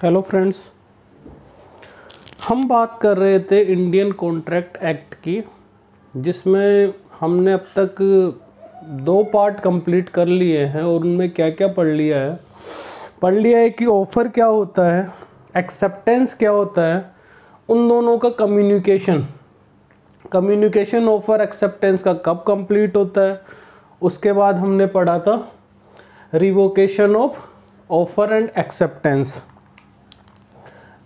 Hello friends हम बात कर रहे थे इंडियन कॉन्ट्रैक्ट एक्ट की, जिसमें हमने अब तक दो पार्ट कंप्लीट कर लिए हैं और उनमें क्या क्या पढ़ लिया है। पढ़ लिया है कि ऑफ़र क्या होता है एक्सेप्टेंस क्या होता है, उन दोनों का कम्युनिकेशन कम्युनिकेशन ऑफ़र एक्सेप्टेंस का कब कंप्लीट होता है, उसके बाद हमने पढ़ा था। Revocation of offer and acceptance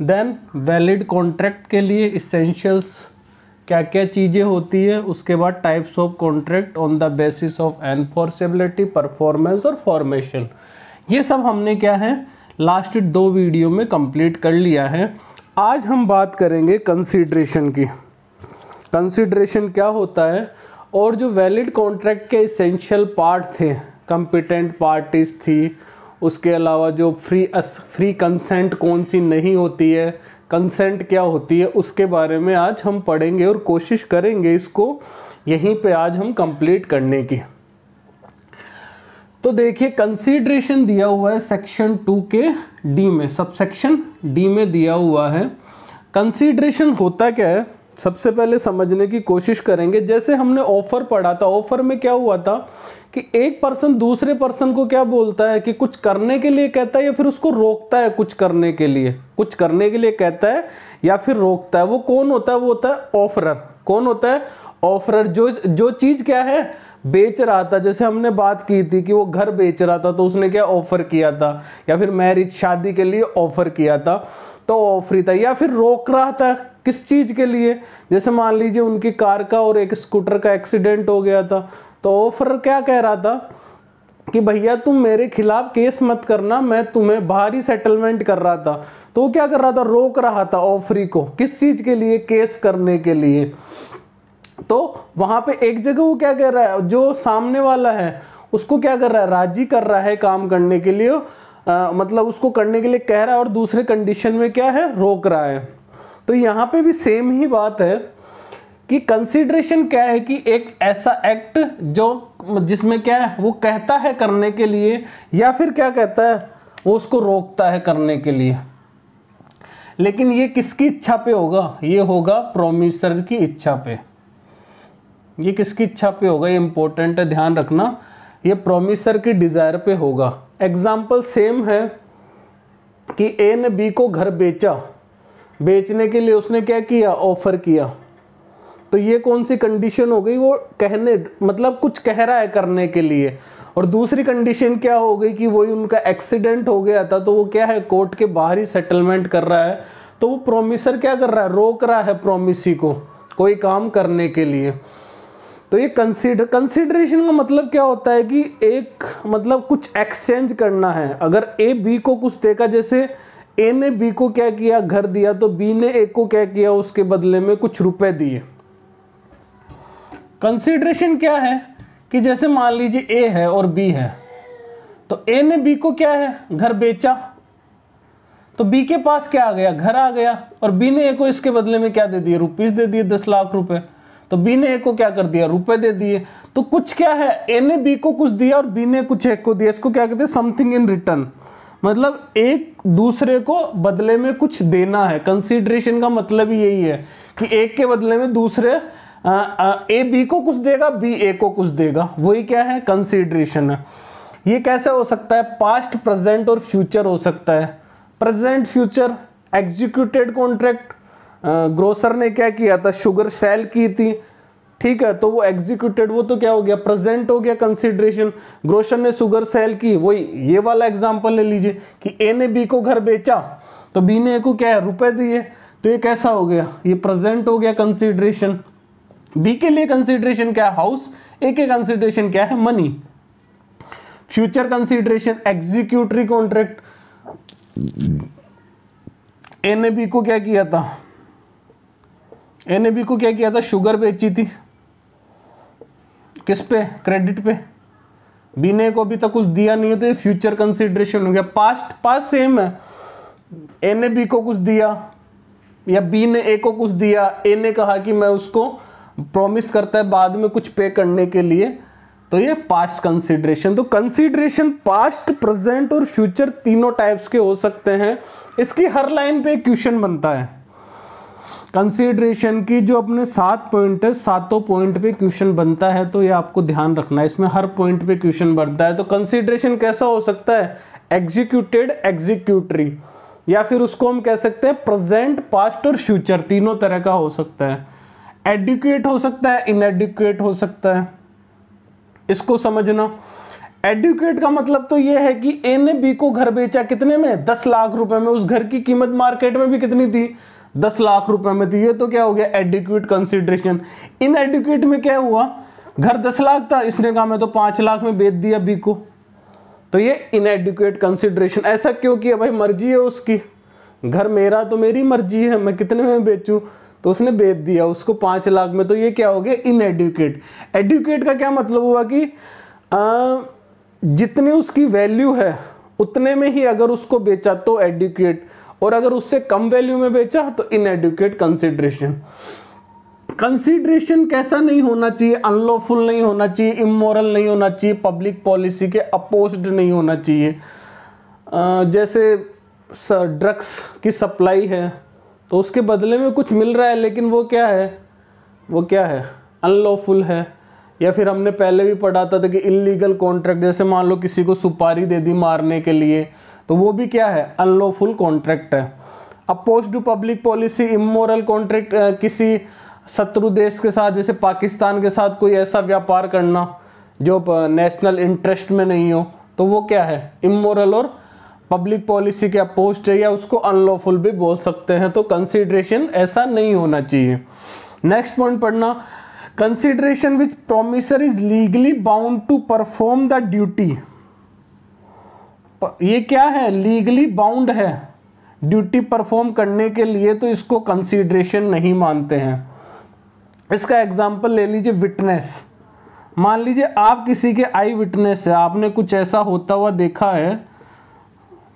then valid contract के लिए इसेंशियल्स क्या क्या चीज़ें होती है, उसके बाद types of contract on the basis of enforceability performance और फॉर्मेशन ये सब हमने क्या है लास्ट दो वीडियो में कंप्लीट कर लिया है। आज हम बात करेंगे कंसीडरेशन की। कंसीडरेशन क्या होता है, और जो वैलिड कॉन्ट्रैक्ट के इसेंशियल पार्ट थे कंपिटेंट पार्टीज़ थी उसके अलावा जो फ्री अस फ्री कंसेंट कौन सी नहीं होती है कंसेंट क्या होती है, उसके बारे में आज हम पढ़ेंगे और कोशिश करेंगे इसको यहीं पे आज हम कंप्लीट करने की। तो देखिए कंसीडरेशन दिया हुआ है सेक्शन टू के डी में सब सेक्शन डी में दिया हुआ है। कंसीडरेशन होता क्या है? सबसे पहले समझने की कोशिश करेंगे। जैसे हमने ऑफ़र पढ़ा था ऑफ़र में क्या हुआ था कि एक पर्सन दूसरे पर्सन को क्या बोलता है कि कुछ करने के लिए कहता है या फिर उसको रोकता है कुछ करने के लिए? कुछ करने के लिए कहता है या फिर रोकता है? वो कौन होता है? वो होता है ऑफरर कौन होता है? ऑफरर जो जो चीज़ क्या है? बेच रहा था। जैसे हमने बात की थी कि वो घर बेच रहा था तो उसने क्या ऑफ़र किया था? या फिर मैरिज शादी के लिए ऑफ़र किया था तो ऑफ़र था। या फिर रोक रहा था किस चीज़ के लिए? जैसे मान लीजिए उनकी कार का और एक स्कूटर का एक्सीडेंट हो गया था तो ऑफ़र क्या कह रहा था कि भैया तुम मेरे खिलाफ केस मत करना मैं तुम्हें बाहरी सेटलमेंट कर रहा था। तो वो क्या कर रहा था? रोक रहा था ऑफरी को किस चीज़ के लिए? केस करने के लिए। तो वहाँ पे एक जगह वो क्या कह रहा है? जो सामने वाला है उसको क्या कर रहा है? राज़ी कर रहा है काम करने के लिए। आ, मतलब उसको करने के लिए कह रहा है और दूसरे कंडीशन में क्या है? रोक रहा है। तो यहाँ पे भी सेम ही बात है कि कंसिडरेशन क्या है कि एक ऐसा एक्ट जो जिसमें क्या है, वो कहता है करने के लिए या फिर क्या कहता है, वो उसको रोकता है करने के लिए। लेकिन ये किसकी इच्छा पे होगा? ये होगा प्रोमिसर की इच्छा पे। ये किसकी इच्छा पे होगा? ये इंपॉर्टेंट है, ध्यान रखना। ये प्रोमिसर की डिज़ायर पे होगा। एग्ज़ाम्पल सेम है कि ए ने बी को घर बेचा। बेचने के लिए उसने क्या किया? ऑफ़र किया। तो ये कौन सी कंडीशन हो गई? वो कहने मतलब कुछ कह रहा है करने के लिए। और दूसरी कंडीशन क्या हो गई कि वही उनका एक्सीडेंट हो गया था तो वो क्या है? कोर्ट के बाहर ही सेटलमेंट कर रहा है। तो वो प्रोमिसर क्या कर रहा है? रोक रहा है प्रोमिसी को, कोई काम करने के लिए। तो ये कंसीडर कंसीडरेशन का मतलब क्या होता है कि एक मतलब कुछ एक्सचेंज करना है। अगर ए बी को कुछ देगा, जैसे ए ने बी को क्या किया? घर दिया। तो बी ने ए को क्या किया? उसके बदले में कुछ रुपए दिए। कंसीडरेशन क्या है? कि जैसे मान लीजिए ए है और बी है। तो ए ने बी को क्या है? घर बेचा। तो बी के पास क्या आ गया? घर आ गया। और बी ने ए को इसके बदले में क्या दे दिया रुपीस दे दिए, दस लाख रुपए। तो बी ने ए को क्या कर दिया? रुपए दे दिए। तो कुछ क्या है? ए ने बी को कुछ दिया और बी ने कुछ ए को दिया। इसको क्या कहते हैं? समथिंग इन रिटर्न मतलब एक दूसरे को बदले में कुछ देना है। कंसीडरेशन का मतलब यही है कि एक के बदले में दूसरे ए बी को कुछ देगा बी ए को कुछ देगा। वही क्या है? कंसिडरेशन है। ये कैसे हो सकता है? पास्ट प्रेजेंट और फ्यूचर हो सकता है। Present future executed contract grocer ने क्या किया था? शुगर सेल की थी। ठीक है तो वो एग्जीक्यूटेड वो तो क्या हो गया? प्रेजेंट हो गया कंसिडरेशन ग्रोसर ने शुगर सेल की, वही ये वाला एग्जांपल ले लीजिए कि ए ने बी को घर बेचा तो बी ने ए को क्या है? रुपए दिए। तो ये कैसा हो गया? ये प्रेजेंट हो गया कंसिडरेशन बी के लिए कंसिडरेशन क्या है? हाउस ए के कंसिडरेशन क्या है? Money future consideration executory contract A ने बी को क्या किया था? ए ने बी को क्या किया था? शुगर बेची थी। किस पे? क्रेडिट पे। बी ने को अभी तक कुछ दिया नहीं है तो ये फ्यूचर कंसिडरेशन हो गया। पास्ट पास्ट सेम है। ए ने बी को कुछ दिया, या बी ने ए को कुछ दिया। ए ने कहा कि मैं उसको प्रॉमिस करता है बाद में कुछ पे करने के लिए। तो ये पास्ट कंसिडरेशन तो कंसिडरेशन पास्ट प्रेजेंट और फ्यूचर तीनों टाइप्स के हो सकते हैं। इसकी हर लाइन पे क्वेश्चन बनता है। कंसिडरेशन की जो अपने सात पॉइंट है, सातों पॉइंट पे क्वेश्चन बनता है तो ये आपको ध्यान रखना है। इसमें हर पॉइंट पे क्वेश्चन बनता है। तो कंसिडरेशन कैसा हो सकता है? एग्जीक्यूटेड एग्जीक्यूटरी या फिर उसको हम कह सकते हैं प्रेजेंट पास्ट और फ्यूचर तीनों तरह का हो सकता है। एडुकेट हो सकता है इनएडुकेट हो सकता है। इसको समझना। एडुकेट का मतलब तो यह है कि ए ने बी को घर बेचा कितने में? दस लाख रुपए में। उस घर की कीमत मार्केट में भी कितनी थी? दस लाख रुपए में थी ये तो क्या हो गया? एडुकेट कंसिडरेशन इन एडुकेट में क्या हुआ? घर दस लाख था इसने कहा मैं तो पाँच लाख में बेच दिया बी को। तो ये इनएडुकेट कंसिडरेशन ऐसा क्यों किया? भाई मर्ज़ी है उसकी। घर मेरा तो मेरी मर्ज़ी है मैं कितने में बेचूं? तो उसने बेच दिया उसको पाँच लाख में। तो ये क्या हो गया? इनएडुकेट एडुकेट का क्या मतलब हुआ कि आ, जितनी उसकी वैल्यू है उतने में ही अगर उसको बेचा तो एडुकेट और अगर उससे कम वैल्यू में बेचा तो इनएडुकेट कंसिडरेशन कंसिडरेशन कैसा नहीं होना चाहिए? अनलॉफुल नहीं होना चाहिए इमोरल नहीं होना चाहिए पब्लिक पॉलिसी के अपोज्ड नहीं होना चाहिए। जैसे ड्रग्स की सप्लाई है तो उसके बदले में कुछ मिल रहा है लेकिन वो क्या है? वो क्या है? अनलॉफुल है। या फिर हमने पहले भी पढ़ा था, कि इलीगल कॉन्ट्रैक्ट जैसे मान लो किसी को सुपारी दे दी मारने के लिए तो वो भी क्या है? अनलॉफुल कॉन्ट्रैक्ट है। Oppose to public policy immoral contract किसी शत्रु देश के साथ, जैसे पाकिस्तान के साथ कोई ऐसा व्यापार करना जो नेशनल इंटरेस्ट में नहीं हो तो वो क्या है? इमोरल और पब्लिक पॉलिसी के अपोस्ट है या उसको अनलॉफुल भी बोल सकते हैं तो कंसिडरेशन ऐसा नहीं होना चाहिए। नेक्स्ट पॉइंट पढ़ना। Consideration which promisor is legally bound to perform the duty ये क्या है? लीगली बाउंड है। ड्यूटी परफॉर्म करने के लिए तो इसको कंसीडरेशन नहीं मानते हैं। इसका एग्ज़ाम्पल ले लीजिए विटनेस मान लीजिए आप किसी के आई विटनेस है। आपने कुछ ऐसा होता हुआ देखा है।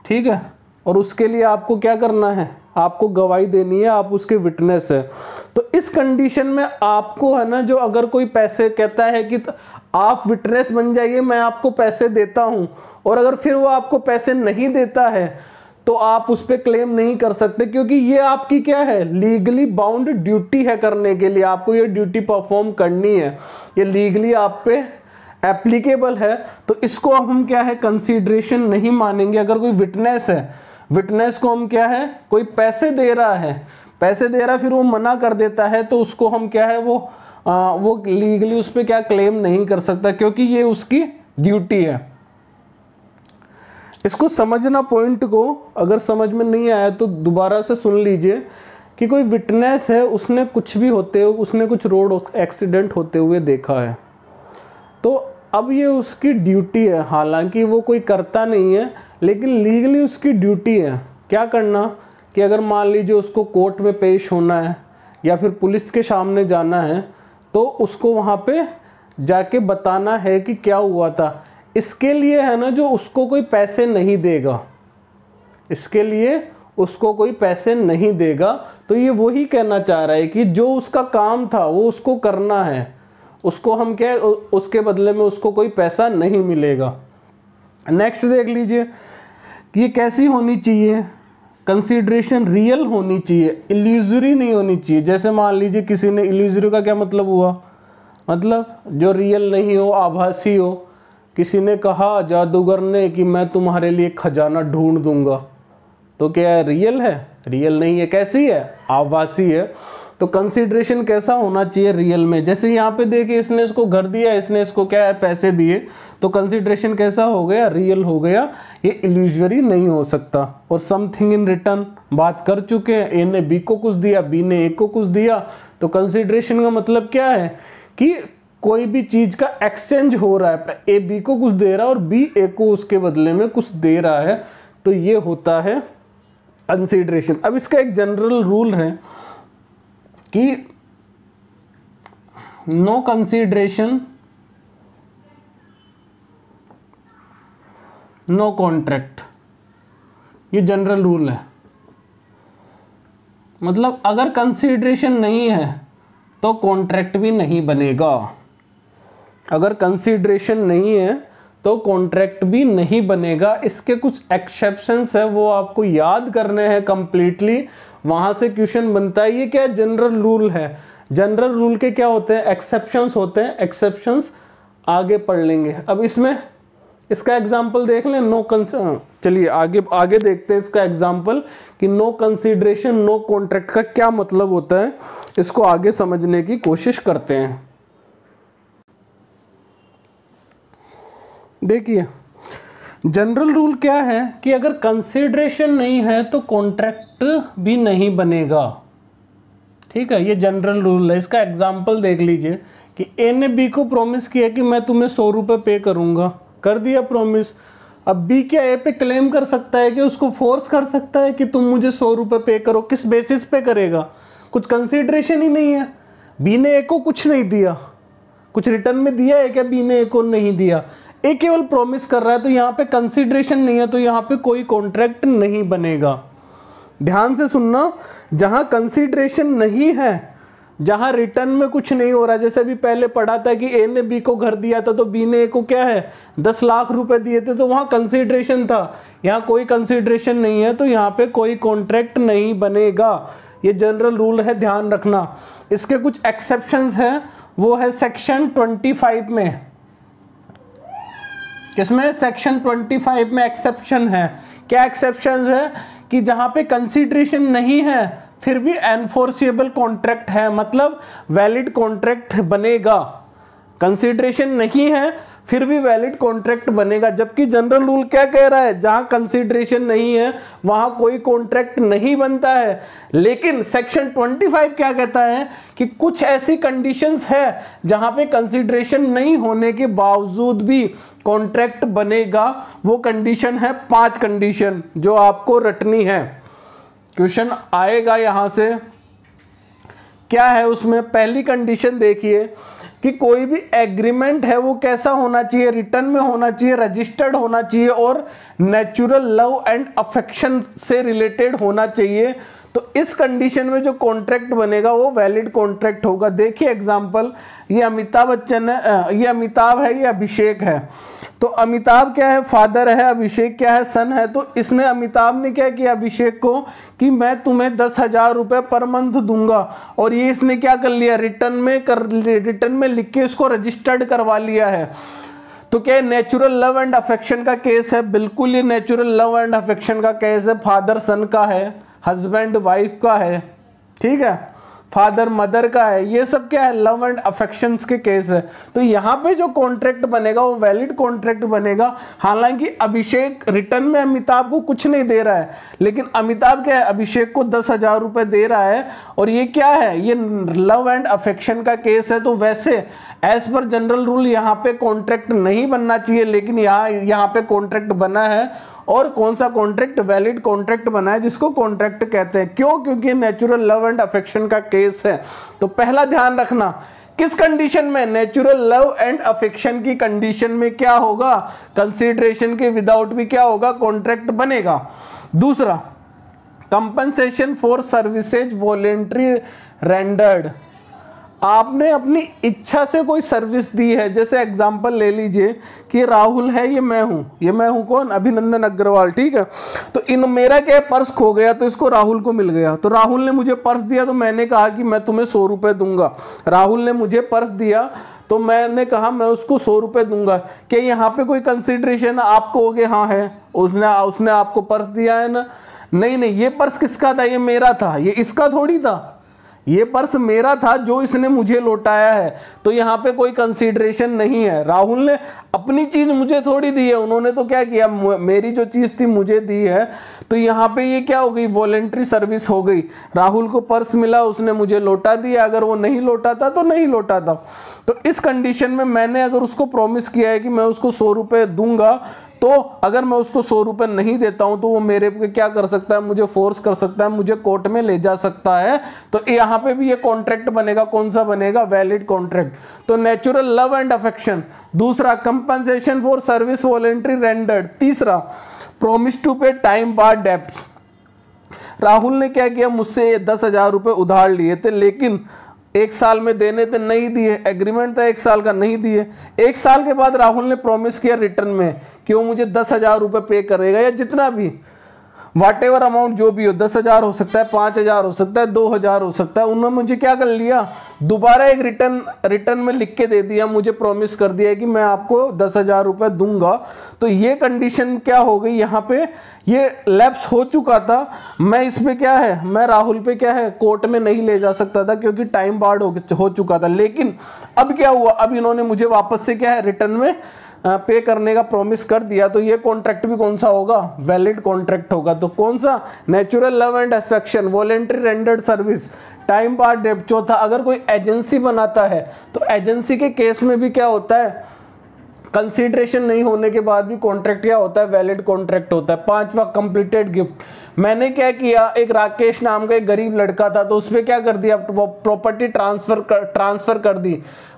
ठीक है? और उसके लिए आपको क्या करना है? आपको गवाही देनी है, आप उसके विटनेस है। तो इस कंडीशन में आपको है ना, जो अगर कोई पैसे कहता है कि आप विटनेस बन जाइए, मैं आपको पैसे देता हूँ। और अगर फिर वो आपको पैसे नहीं देता है तो आप उस पर क्लेम नहीं कर सकते, क्योंकि ये आपकी क्या है? लीगली बाउंड ड्यूटी है करने के लिए। आपको ये ड्यूटी परफॉर्म करनी है। ये लीगली आप पे एप्लीकेबल है। तो इसको हम क्या है? कंसीडरेशन नहीं मानेंगे। अगर कोई विटनेस है विटनेस को हम क्या है? कोई पैसे दे रहा है। पैसे दे रहा फिर वो मना कर देता है तो उसको हम क्या है वो आ, वो लीगली उस पर क्या क्लेम नहीं कर सकता क्योंकि ये उसकी ड्यूटी है। इसको समझना पॉइंट को अगर समझ में नहीं आया तो दोबारा से सुन लीजिए कि कोई विटनेस है उसने कुछ भी होते हुए उसने कुछ रोड एक्सीडेंट होते हुए देखा है। तो अब ये उसकी ड्यूटी है। हालाँकि वो कोई करता नहीं है लेकिन लीगली उसकी ड्यूटी है। क्या करना? कि अगर मान लीजिए उसको कोर्ट में पेश होना है, या फिर पुलिस के सामने जाना है तो उसको वहाँ पे जाके बताना है कि क्या हुआ था। इसके लिए है ना, जो उसको कोई पैसे नहीं देगा, इसके लिए उसको कोई पैसे नहीं देगा तो ये वही कहना चाह रहा है कि जो उसका काम था, वो उसको करना है। उसको हम क्या, उसके बदले में उसको कोई पैसा नहीं मिलेगा। नेक्स्ट देख लीजिए कि ये कैसी होनी चाहिए? कंसिड्रेशन रियल होनी चाहिए इल्यूजरी नहीं होनी चाहिए। जैसे मान लीजिए किसी ने इल्यूजरी का क्या मतलब हुआ? मतलब जो रियल नहीं हो, आभासी हो, किसी ने कहा जादूगर ने कि मैं तुम्हारे लिए खजाना ढूंढ दूँगा। तो क्या रियल है? रियल नहीं है। कैसी है? आभासी है। तो कंसिडरेशन कैसा होना चाहिए रियल में? जैसे यहाँ पे देखिए, इसने इसको घर दिया, इसने इसको क्या है, पैसे दिए। तो कंसिडरेशन कैसा हो गया? रियल हो गया। ये इल्यूजरी नहीं हो सकता। और समथिंग इन रिटर्न बात कर चुके हैं। ए ने बी को कुछ दिया बी ने ए को कुछ दिया। तो कंसिडरेशन का मतलब क्या है? कि कोई भी चीज़ का एक्सचेंज हो रहा है। ए बी को कुछ दे रहा है और बी ए को उसके बदले में कुछ दे रहा है। तो ये होता है कंसिडरेशन अब इसका एक जनरल रूल है। कि नो कंसिडरेशन नो कॉन्ट्रैक्ट ये जनरल रूल है। मतलब अगर कंसीडरेशन नहीं है तो कॉन्ट्रैक्ट भी नहीं बनेगा। अगर कंसीडरेशन नहीं है तो कॉन्ट्रैक्ट भी नहीं बनेगा। इसके कुछ एक्सेप्शंस है, वो आपको याद करने हैं कंप्लीटली वहाँ से क्वेश्चन बनता है, ये क्या जनरल रूल है। जनरल रूल के क्या होते हैं? एक्सेप्शंस होते हैं। एक्सेप्शंस आगे पढ़ लेंगे। अब इसमें, इसका एग्ज़ाम्पल देख लें। नो चलिए, आगे आगे देखते हैं इसका एग्ज़ाम्पल कि नो कंसिडरेशन नो कॉन्ट्रैक्ट का क्या मतलब होता है। इसको आगे समझने की कोशिश करते हैं। देखिए जनरल रूल क्या है कि अगर कंसिडरेशन नहीं है तो कॉन्ट्रैक्ट भी नहीं बनेगा। ठीक है, ये जनरल रूल है। इसका एग्ज़ाम्पल देख लीजिए कि ए ने बी को प्रॉमिस किया कि मैं तुम्हें सौ रुपये पे करूँगा। कर दिया प्रॉमिस अब बी क्या ए पे क्लेम कर सकता है कि उसको फोर्स कर सकता है कि तुम मुझे सौ रुपये पे करो? किस बेसिस पे करेगा? कुछ कंसिडरेशन ही नहीं है। बी ने ए को कुछ नहीं दिया। कुछ रिटर्न में दिया है क्या? बी ने ए को नहीं दिया। ए केवल प्रॉमिस कर रहा है तो यहाँ पे कंसिडरेशन नहीं है तो यहाँ पे कोई कॉन्ट्रैक्ट नहीं बनेगा। ध्यान से सुनना, जहाँ कंसिडरेशन नहीं है, जहाँ रिटर्न में कुछ नहीं हो रहा जैसे अभी पहले पढ़ा था कि ए ने बी को घर दिया था तो बी ने ए को क्या है, दस लाख रुपए दिए थे तो वहाँ कंसिडरेशन था। यहाँ कोई कंसिडरेशन नहीं है तो यहाँ पे कोई कॉन्ट्रैक्ट नहीं बनेगा। ये जनरल रूल है, ध्यान रखना। इसके कुछ एक्सेप्शन हैं, वो है सेक्शन 25 में। किसमें? सेक्शन 25 में एक्सेप्शन है। क्या एक्सेप्शन है? कि जहाँ पे कंसिडरेशन नहीं है, फिर भी एनफोर्सिएबल कॉन्ट्रैक्ट है। मतलब वैलिड कॉन्ट्रैक्ट बनेगा। कंसिडरेशन नहीं है, फिर भी वैलिड कॉन्ट्रैक्ट बनेगा। जबकि जनरल रूल क्या कह रहा है? जहाँ कंसिडरेशन नहीं है, वहाँ कोई कॉन्ट्रैक्ट नहीं बनता है। लेकिन सेक्शन 25 क्या कहता है? कि कुछ ऐसी कंडीशंस है जहाँ पे कंसिडरेशन नहीं होने के बावजूद भी कॉन्ट्रैक्ट बनेगा, वो कंडीशन है पाँच कंडीशन जो आपको रटनी है। क्वेश्चन आएगा यहाँ से। क्या है उसमें? पहली कंडीशन देखिए कि कोई भी एग्रीमेंट है, वो कैसा होना चाहिए? रिटर्न में होना चाहिए रजिस्टर्ड होना चाहिए और नेचुरल लव एंड अफेक्शन से रिलेटेड होना चाहिए। तो इस कंडीशन में जो कॉन्ट्रैक्ट बनेगा, वो वैलिड कॉन्ट्रैक्ट होगा। देखिए एग्जांपल ये अमिताभ बच्चन है ये अमिताभ है, ये अभिषेक है। तो अमिताभ क्या है? फादर है, अभिषेक क्या है? सन है। तो इसने अमिताभ ने क्या किया अभिषेक को? कि मैं तुम्हें दस हज़ार रुपये पर मंथ दूँगा। और ये इसने क्या कर लिया? रिटर्न में कर रिटर्न में लिख के इसको रजिस्टर्ड करवा लिया है। तो क्या नेचुरल लव एंड अफेक्शन का केस है? बिल्कुल ये नेचुरल लव एंड अफेक्शन का केस है। फादर सन का है। हस्बैंड वाइफ का है, ठीक है? फादर मदर का है, ये सब क्या है? लव एंड अफेक्शंस के केस है। तो यहाँ पे जो कॉन्ट्रैक्ट बनेगा, वो वैलिड कॉन्ट्रैक्ट बनेगा। हालाँकि अभिषेक रिटर्न में अमिताभ को कुछ नहीं दे रहा है, लेकिन अमिताभ क्या है? अभिषेक को दस हज़ार रुपए दे रहा है। और ये क्या है? ये लव एंड अफेक्शन का केस है तो वैसे एज पर जनरल रूल यहाँ पे कॉन्ट्रैक्ट नहीं बनना चाहिए, लेकिन यहाँ यहाँ पे कॉन्ट्रैक्ट बना है। और कौन सा कॉन्ट्रैक्ट वैलिड कॉन्ट्रैक्ट बना है, जिसको कॉन्ट्रैक्ट कहते हैं। क्यों? क्योंकि नेचुरल लव एंड अफेक्शन का केस है। तो पहला ध्यान रखना, किस कंडीशन में? नेचुरल लव एंड अफेक्शन की कंडीशन में क्या होगा? कंसिडरेशन के विदाउट भी क्या होगा? कॉन्ट्रैक्ट बनेगा। दूसरा compensation for services voluntary rendered आपने अपनी इच्छा से कोई सर्विस दी है? जैसे एग्जांपल ले लीजिए कि राहुल है, ये मैं हूँ। ये मैं हूँ कौन? अभिनंदन अग्रवाल, ठीक है? तो इन, मेरा क्या पर्स खो गया तो इसको राहुल को मिल गया। तो राहुल ने मुझे पर्स दिया तो मैंने कहा कि मैं तुम्हें सौ रुपये दूँगा। राहुल ने मुझे पर्स दिया तो मैंने कहा, मैं उसको सौ रुपये दूँगा। क्या यहाँ पे कोई कंसिड्रेशन आपको हो गया हाँ है। उसने उसने आपको पर्स दिया है ना? नहीं नहीं, ये पर्स किसका था? ये मेरा था। ये इसका थोड़ी था। ये पर्स मेरा था जो इसने मुझे लौटाया है। तो यहाँ पे कोई कंसीडरेशन नहीं है। राहुल ने अपनी चीज़ मुझे थोड़ी दी है। उन्होंने तो क्या किया? मेरी जो चीज़ थी मुझे दी है। तो यहाँ पे ये क्या हो गई? वॉलेंट्री सर्विस हो गई। राहुल को पर्स मिला, उसने मुझे लौटा दिया। अगर वो नहीं लौटाता तो नहीं लौटाता। तो इस कंडीशन में मैंने अगर उसको प्रॉमिस किया है कि मैं उसको सौ रुपये दूँगा तो अगर मैं उसको सौ रुपये नहीं देता हूँ तो वो मेरे पे क्या कर सकता है? मुझे फोर्स कर सकता है, मुझे कोर्ट में ले जा सकता है। तो यहाँ पे भी ये कॉन्ट्रैक्ट बनेगा। कौन सा बनेगा? वैलिड कॉन्ट्रैक्ट तो नेचुरल लव एंड अफेक्शन दूसरा compensation for service voluntary rendered तीसरा promise to pay time bar डेप्ट राहुल ने क्या किया? मुझसे दस हज़ार रुपये उधार लिए थे, लेकिन एक साल में देने थे नहीं दिए एग्रीमेंट था एक साल का नहीं दिए। एक साल के बाद राहुल ने प्रॉमिस किया रिटर्न में कि वो मुझे दस हज़ार रुपये पे करेगा या जितना भी। वाट एवर अमाउंट जो भी हो दस हज़ार हो सकता है पाँच हज़ार हो सकता है दो हज़ार हो सकता है उन्होंने मुझे क्या कर लिया? दोबारा एक रिटर्न रिटर्न में लिख के दे दिया मुझे प्रॉमिस कर दिया कि मैं आपको दस हज़ार रुपये दूँगा। तो ये कंडीशन क्या हो गई? यहाँ पे ये लैप्स हो चुका था। मैं इस पे क्या है? मैं राहुल पे क्या है? कोर्ट में नहीं ले जा सकता था क्योंकि टाइम बार्ड हो, हो चुका था। लेकिन अब क्या हुआ? अब इन्होंने मुझे वापस से क्या है? रिटर्न में पे करने का प्रॉमिस कर दिया तो ये कॉन्ट्रैक्ट भी कौन सा होगा? वैलिड कॉन्ट्रैक्ट होगा। तो कौन सा? Natural love and affection voluntary rendered service time bar debt चौथा, अगर कोई एजेंसी बनाता है तो एजेंसी के केस में भी क्या होता है? कंसिडरेशन नहीं होने के बाद भी कॉन्ट्रैक्ट क्या होता है वैलिड कॉन्ट्रैक्ट होता है। पांचवा कंप्लीटेड गिफ्ट मैंने क्या किया, एक राकेश नाम का एक गरीब लड़का था तो उसमें क्या कर दिया प्रॉपर्टी ट्रांसफ़र कर ट्रांसफ़र कर दी।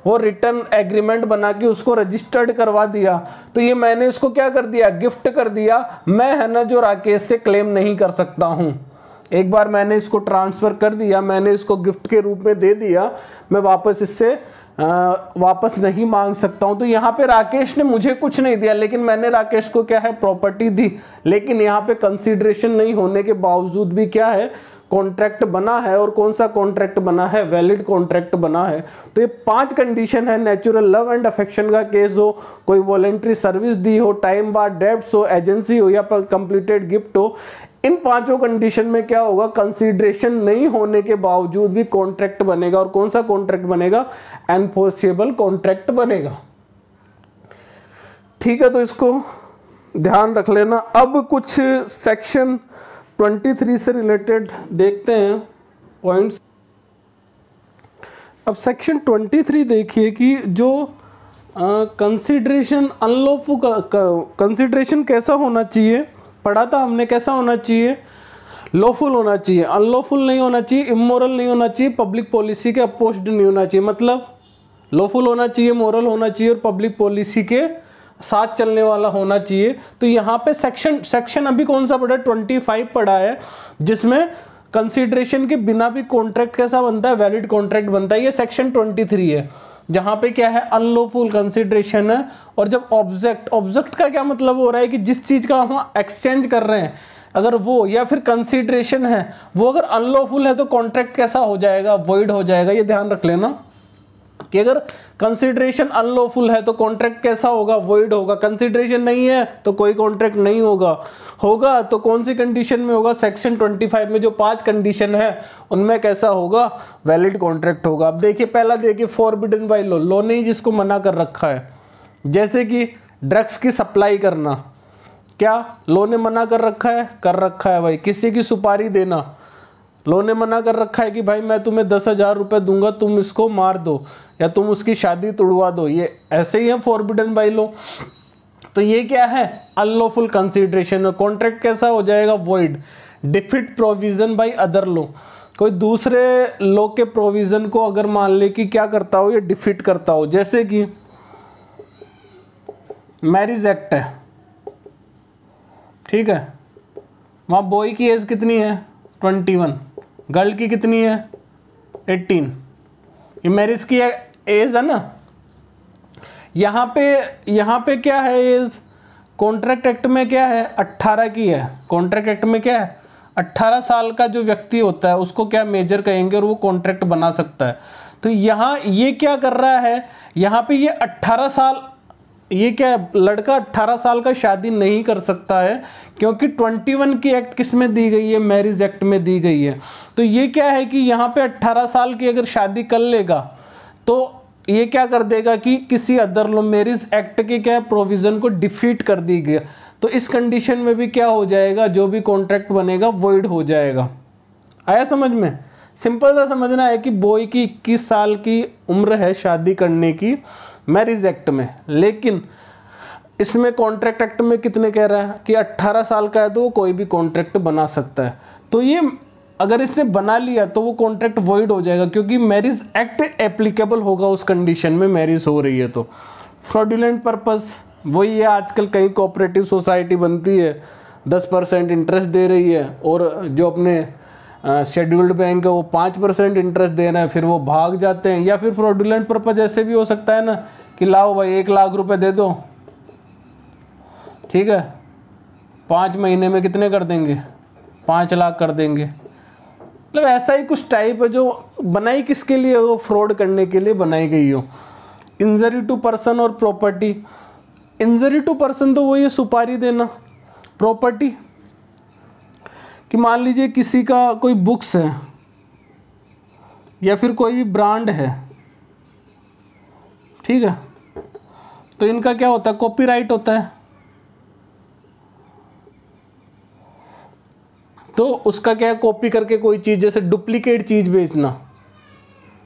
वो रिटर्न एग्रीमेंट बना के उसको रजिस्टर्ड करवा दिया। तो ये मैंने इसको क्या कर दिया गिफ्ट कर दिया। मैं है ना जो राकेश से क्लेम नहीं कर सकता हूँ। एक बार मैंने इसको ट्रांसफ़र कर दिया, मैंने इसको गिफ्ट के रूप में दे दिया। मैं वापस इससे वापस नहीं मांग सकता हूँ। तो यहाँ पे राकेश ने मुझे कुछ नहीं दिया, लेकिन मैंने राकेश को क्या है प्रॉपर्टी दी। लेकिन यहाँ पे कंसीडरेशन नहीं होने के बावजूद भी क्या है कॉन्ट्रैक्ट बना है, और कौन सा कॉन्ट्रैक्ट बना है? वैलिड कॉन्ट्रैक्ट बना है। तो ये पाँच कंडीशन है नेचुरल लव एंड अफेक्शन का केस हो, कोई वॉलेंट्री सर्विस दी हो टाइम बाद डेप्ट हो एजेंसी हो, या कंप्लीटेड गिफ्ट हो इन पाँचों कंडीशन में क्या होगा? कंसीडरेशन नहीं होने के बावजूद भी कॉन्ट्रैक्ट बनेगा। और कौन सा कॉन्ट्रैक्ट बनेगा? एनफोर्सेबल कॉन्ट्रैक्ट बनेगा। ठीक है तो इसको ध्यान रख लेना। अब कुछ सेक्शन 23 से रिलेटेड देखते हैं। पॉइंट्स अब सेक्शन 23 देखिए कि जो कंसीडरेशन अनलॉफुल कंसिडरेशन कैसा होना चाहिए? पढ़ा था हमने कैसा होना चाहिए? लॉफुल होना चाहिए। अनलॉफुल नहीं होना चाहिए इमोरल नहीं होना चाहिए पब्लिक पॉलिसी के अपोज्ड नहीं होना चाहिए। मतलब लॉफुल होना चाहिए मॉरल होना चाहिए और पब्लिक पॉलिसी के साथ चलने वाला होना चाहिए। तो यहाँ पे सेक्शन सेक्शन अभी कौन सा पढ़ा है? ट्वेंटी फाइव पढ़ा है, जिसमें कंसिडरेशन के बिना भी कॉन्ट्रैक्ट कैसा बनता है? वैलिड कॉन्ट्रैक्ट बनता है। ये सेक्शन ट्वेंटी थ्री है। जहाँ पे क्या है अनलॉफुल कंसिडरेशन है। और जब ऑब्जेक्ट ऑब्जेक्ट का क्या मतलब हो रहा है कि जिस चीज़ का हम एक्सचेंज कर रहे हैं, अगर वो या फिर कंसिडरेशन है, वो अगर अनलॉफुल है तो कॉन्ट्रैक्ट कैसा हो जाएगा? वॉइड हो जाएगा। ये ध्यान रख लेना। कि अगर कंसिडरेशन अनलॉफुल है तो कॉन्ट्रैक्ट कैसा होगा? वॉइड होगा। कंसिडरेशन नहीं है तो कोई कॉन्ट्रैक्ट नहीं होगा। होगा तो कौन सी कंडीशन में होगा? सेक्शन 25 में जो पाँच कंडीशन है, उनमें कैसा होगा? वैलिड कॉन्ट्रैक्ट होगा। अब देखिए, पहला देखिए फॉरबिडन बाई लो लो ने जिसको मना कर रखा है। जैसे कि ड्रग्स की सप्लाई करना। क्या लो ने मना कर रखा है? कर रखा है भाई। किसी की सुपारी देना। लो ने मना कर रखा है कि भाई, मैं तुम्हें दस हज़ार रुपये दूँगा, तुम इसको मार दो। या तुम उसकी शादी तोड़वा दो, ये ऐसे ही है फॉरबिडन बाई लो तो ये क्या है? अनलॉफुल कंसिडरेशन कॉन्ट्रैक्ट कैसा हो जाएगा? Void defeat provision by other law कोई दूसरे लो के प्रोविज़न को अगर मान ले कि क्या करता हो, ये डिफिट करता हो, जैसे कि मैरिज एक्ट है। ठीक है? वहाँ बॉय की एज कितनी है? ट्वेंटी वन गर्ल की कितनी है? एट्टीन ये मैरिज की एज है ना? यहाँ पे यहाँ पे क्या है एज कॉन्ट्रैक्ट एक्ट में क्या है? 18 की है। कॉन्ट्रैक्ट एक्ट में क्या है? 18 साल का जो व्यक्ति होता है, उसको क्या मेजर कहेंगे और वो कॉन्ट्रैक्ट बना सकता है। तो यहाँ ये क्या कर रहा है? यहाँ पे ये 18 साल, ये क्या है? लड़का 18 साल का शादी नहीं कर सकता है, क्योंकि 21 की एक्ट किसमें दी गई है? मैरिज एक्ट में दी गई है। तो ये क्या है कि यहाँ पे 18 साल की अगर शादी कर लेगा तो ये क्या कर देगा कि किसी अदर लो मैरिज एक्ट के क्या प्रोविज़न को डिफीट कर दी गया। तो इस कंडीशन में भी क्या हो जाएगा? जो भी कॉन्ट्रैक्ट बनेगा वॉइड हो जाएगा। आया समझ में? सिंपल सा समझना है कि बॉय की 21 साल की उम्र है शादी करने की मैरिज एक्ट में। लेकिन इसमें कॉन्ट्रैक्ट एक्ट में कितने कह रहा है कि 18 साल का है तो वो कोई भी कॉन्ट्रैक्ट बना सकता है। तो ये अगर इसने बना लिया तो वो कॉन्ट्रैक्ट वॉइड हो जाएगा, क्योंकि मैरिज एक्ट एप्लीकेबल होगा उस कंडीशन में मैरिज हो रही है तो। फ्रॉडुलेंट पर्पस वही है, आजकल कई कोऑपरेटिव सोसाइटी बनती है, दस परसेंट इंटरेस्ट दे रही है, और जो अपने शेड्यूल्ड बैंक है, वो पाँच परसेंट इंटरेस्ट दे रहे हैं, फिर वो भाग जाते हैं, या फिर फ्रॉडुलेंट पर्पज ऐसे भी हो सकता है ना, कि लाओ भाई, एक लाख रुपए दे दो। ठीक है? पाँच महीने में कितने कर देंगे? पाँच लाख कर देंगे। मतलब ऐसा ही कुछ टाइप है जो बनाई किसके लिए हो? फ्रॉड करने के लिए बनाई गई हो। इंजरी टू पर्सन और प्रॉपर्टी इंजरी टू पर्सन तो वो ये सुपारी देना। प्रॉपर्टी कि मान लीजिए किसी का कोई बुक्स है, या फिर कोई भी ब्रांड है, ठीक है? तो इनका क्या होता है? कॉपीराइट होता है। तो उसका क्या है कॉपी करके कोई चीज़, जैसे डुप्लीकेट चीज़ बेचना।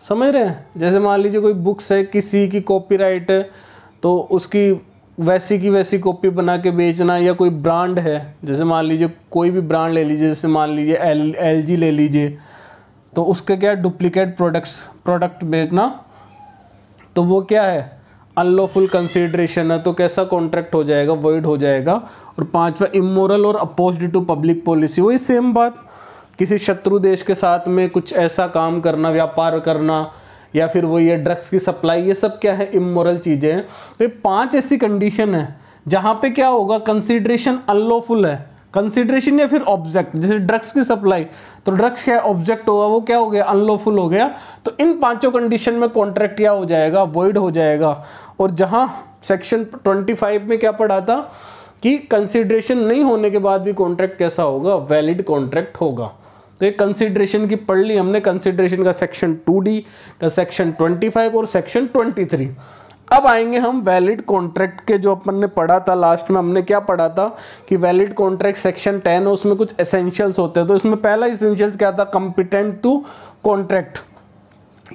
समझ रहे हैं? जैसे मान लीजिए कोई बुक्स है, किसी की कॉपीराइट है तो उसकी वैसी की वैसी कॉपी बना के बेचना या कोई ब्रांड है, जैसे मान लीजिए कोई भी ब्रांड ले लीजिए, जैसे मान लीजिए एल एल जी ले लीजिए तो उसके क्या डुप्लीकेट प्रोडक्ट्स प्रोडक्ट बेचना? तो वो क्या है? अनलॉफुल कंसिडरेशन है तो कैसा कॉन्ट्रैक्ट हो जाएगा वॉइड हो जाएगा? और पांचवा इमोरल और अपोज टू पब्लिक पॉलिसी वही सेम बात। किसी शत्रु देश के साथ में कुछ ऐसा काम करना, व्यापार करना, या फिर वो ये ड्रग्स की सप्लाई ये सब क्या है? इमोरल चीज़ें हैं। तो ये पाँच ऐसी कंडीशन है, जहाँ पे क्या होगा? कंसिड्रेशन अनलॉफुल है। कंसिड्रेशन या फिर ऑब्जेक्ट जैसे ड्रग्स की सप्लाई तो ड्रग्स क्या ऑब्जेक्ट होगा, वो क्या हो गया? अनलॉफुल हो गया। तो इन पाँचों कंडीशन में कॉन्ट्रैक्ट क्या हो जाएगा वॉइड हो जाएगा। और जहाँ सेक्शन 25 में क्या पढ़ा था कि कंसिडरेशन नहीं होने के बाद भी कॉन्ट्रैक्ट कैसा होगा? वैलिड कॉन्ट्रैक्ट होगा। तो ये कंसिडरेशन की पढ़ ली हमने कंसिडरेशन का सेक्शन टू का सेक्शन 25 और सेक्शन 23 अब आएँगे हम वैलिड कॉन्ट्रैक्ट के जो अपन ने पढ़ा था लास्ट में हमने क्या पढ़ा था कि वैलिड कॉन्ट्रैक्ट सेक्शन टेन उसमें कुछ एसेंशियल्स होते हैं। तो इसमें पहला एसेंशियल्स क्या था? कंपिटेंट टू कॉन्ट्रैक्ट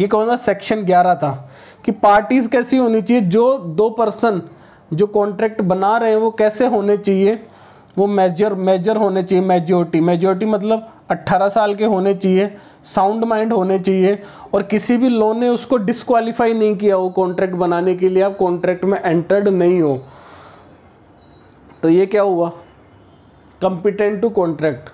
ये कौन सा सेक्शन ग्यारह था कि पार्टीज़ कैसी होनी चाहिए, जो दो पर्सन जो कॉन्ट्रैक्ट बना रहे हैं, वो कैसे होने चाहिए? वो मेजर मेजर होने चाहिए मेजोरिटी मेजोरिटी मतलब 18 साल के होने चाहिए। साउंड माइंड होने चाहिए और किसी भी लॉ ने उसको डिसक्वालीफाई नहीं किया हो कॉन्ट्रैक्ट बनाने के लिए, आप कॉन्ट्रैक्ट में एंटर्ड नहीं हो। तो ये क्या हुआ? Competent to contract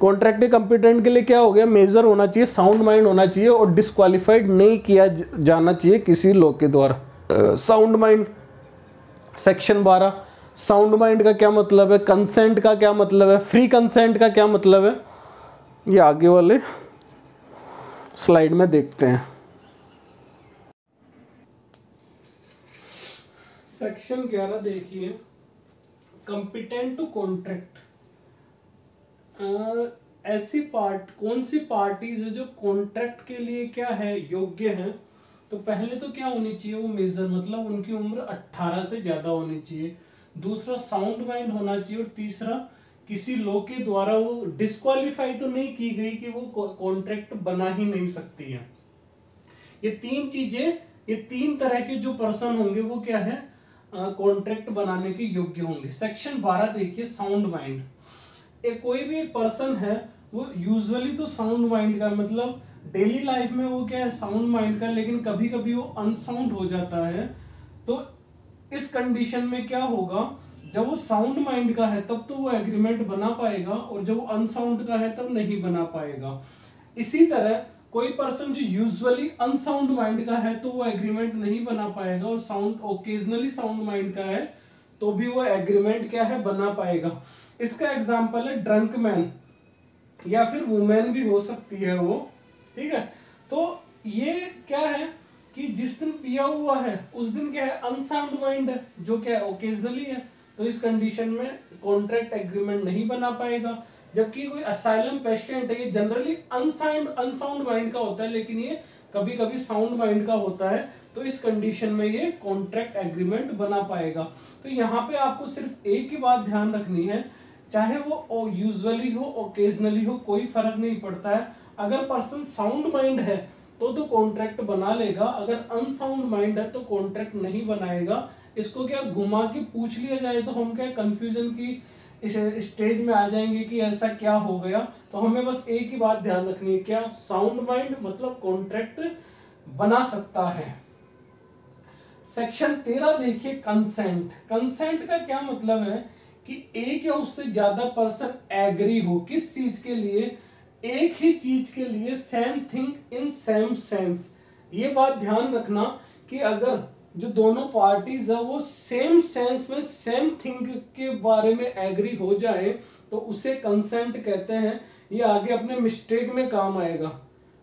contract competent के लिए क्या हो गया? मेजर होना चाहिए, साउंड माइंड होना चाहिए और डिस्कालीफाइड नहीं किया जाना चाहिए किसी लॉ के द्वारा। साउंड माइंड सेक्शन बारह। साउंड माइंड का क्या मतलब है? कंसेंट का क्या मतलब है? फ्री कंसेंट का क्या मतलब है? ये आगे वाले स्लाइड में देखते हैं। सेक्शन ग्यारह देखिए। कंपिटेंट टू कॉन्ट्रैक्ट ऐसी पार्ट कौन सी पार्टीज़ है जो कॉन्ट्रैक्ट के लिए क्या है, योग्य है? तो पहले तो क्या होनी चाहिए, वो मेजर मतलब उनकी उम्र 18 से ज़्यादा होनी चाहिए। दूसरा साउंड माइंड होना चाहिए और तीसरा किसी लो के द्वारा वो डिस्कालीफाई तो नहीं की गई कि वो कॉन्ट्रैक्ट बना ही नहीं सकती है। ये तीन चीज़ें, ये तीन तरह के जो पर्सन होंगे वो क्या है? कॉन्ट्रैक्ट बनाने के योग्य होंगे। सेक्शन बारह देखिए साउंड माइंड एक कोई भी एक पर्सन है, वो यूजुअली तो साउंड माइंड का मतलब डेली लाइफ में वो क्या है? साउंड माइंड का, लेकिन कभी कभी वो अनसाउंड हो जाता है। तो इस कंडीशन में क्या होगा? जब वो साउंड माइंड का है, तब तो वो एग्रीमेंट बना पाएगा और जब वो अनसाउंड का है, तब नहीं बना पाएगा। इसी तरह, कोई पर्सन जो यूजुअली अनसाउंड माइंड का है तो वो एग्रीमेंट नहीं बना पाएगा और साउंड ओकेजनली साउंड माइंड का है तो भी वो एग्रीमेंट क्या है, बना पाएगा। इसका एग्ज़ाम्पल है ड्रंक मैन या फिर वुमेन भी हो सकती है वो, ठीक है? तो ये क्या है कि जिस दिन पिया हुआ है, उस दिन क्या है अनसाउंड माइंड है, जो क्या है ओकेजनली है। तो इस कंडीशन में कॉन्ट्रैक्ट एग्रीमेंट नहीं बना पाएगा, जबकि कोई असाइलम पेशेंट है, ये जनरली अनसाउंड अनसाउंड माइंड का होता है, लेकिन ये कभी कभी साउंड माइंड का होता है तो इस कंडीशन में ये कॉन्ट्रैक्ट एग्रीमेंट बना पाएगा। तो यहाँ पे आपको सिर्फ़ एक ही बात ध्यान रखनी है, चाहे वो यूजुअली हो ओकेजनली हो, कोई फ़र्क नहीं पड़ता है। अगर पर्सन साउंड माइंड है तो तो कॉन्ट्रैक्ट बना लेगा, अगर अनसाउंड माइंड है तो कॉन्ट्रैक्ट नहीं बनाएगा। इसको क्या घुमा के पूछ लिया जाए तो हम क्या कंफ्यूजन की इस स्टेज में आ जाएँगे कि ऐसा क्या हो गया। तो हमें बस एक ही बात ध्यान रखनी है, क्या साउंड माइंड मतलब कॉन्ट्रैक्ट बना सकता है। सेक्शन तेरह देखिए कंसेंट कंसेंट का क्या मतलब है कि एक या उससे ज़्यादा पर्सन एग्री हो। किस चीज़ के लिए? एक ही चीज़ के लिए same thing in same sense ये बात ध्यान रखना कि अगर जो दोनों पार्टीज़ है, वो सेम सेंस में सेम थिंग के बारे में एग्री हो जाए तो उसे कंसेंट कहते हैं। ये आगे अपने मिस्टेक में काम आएगा।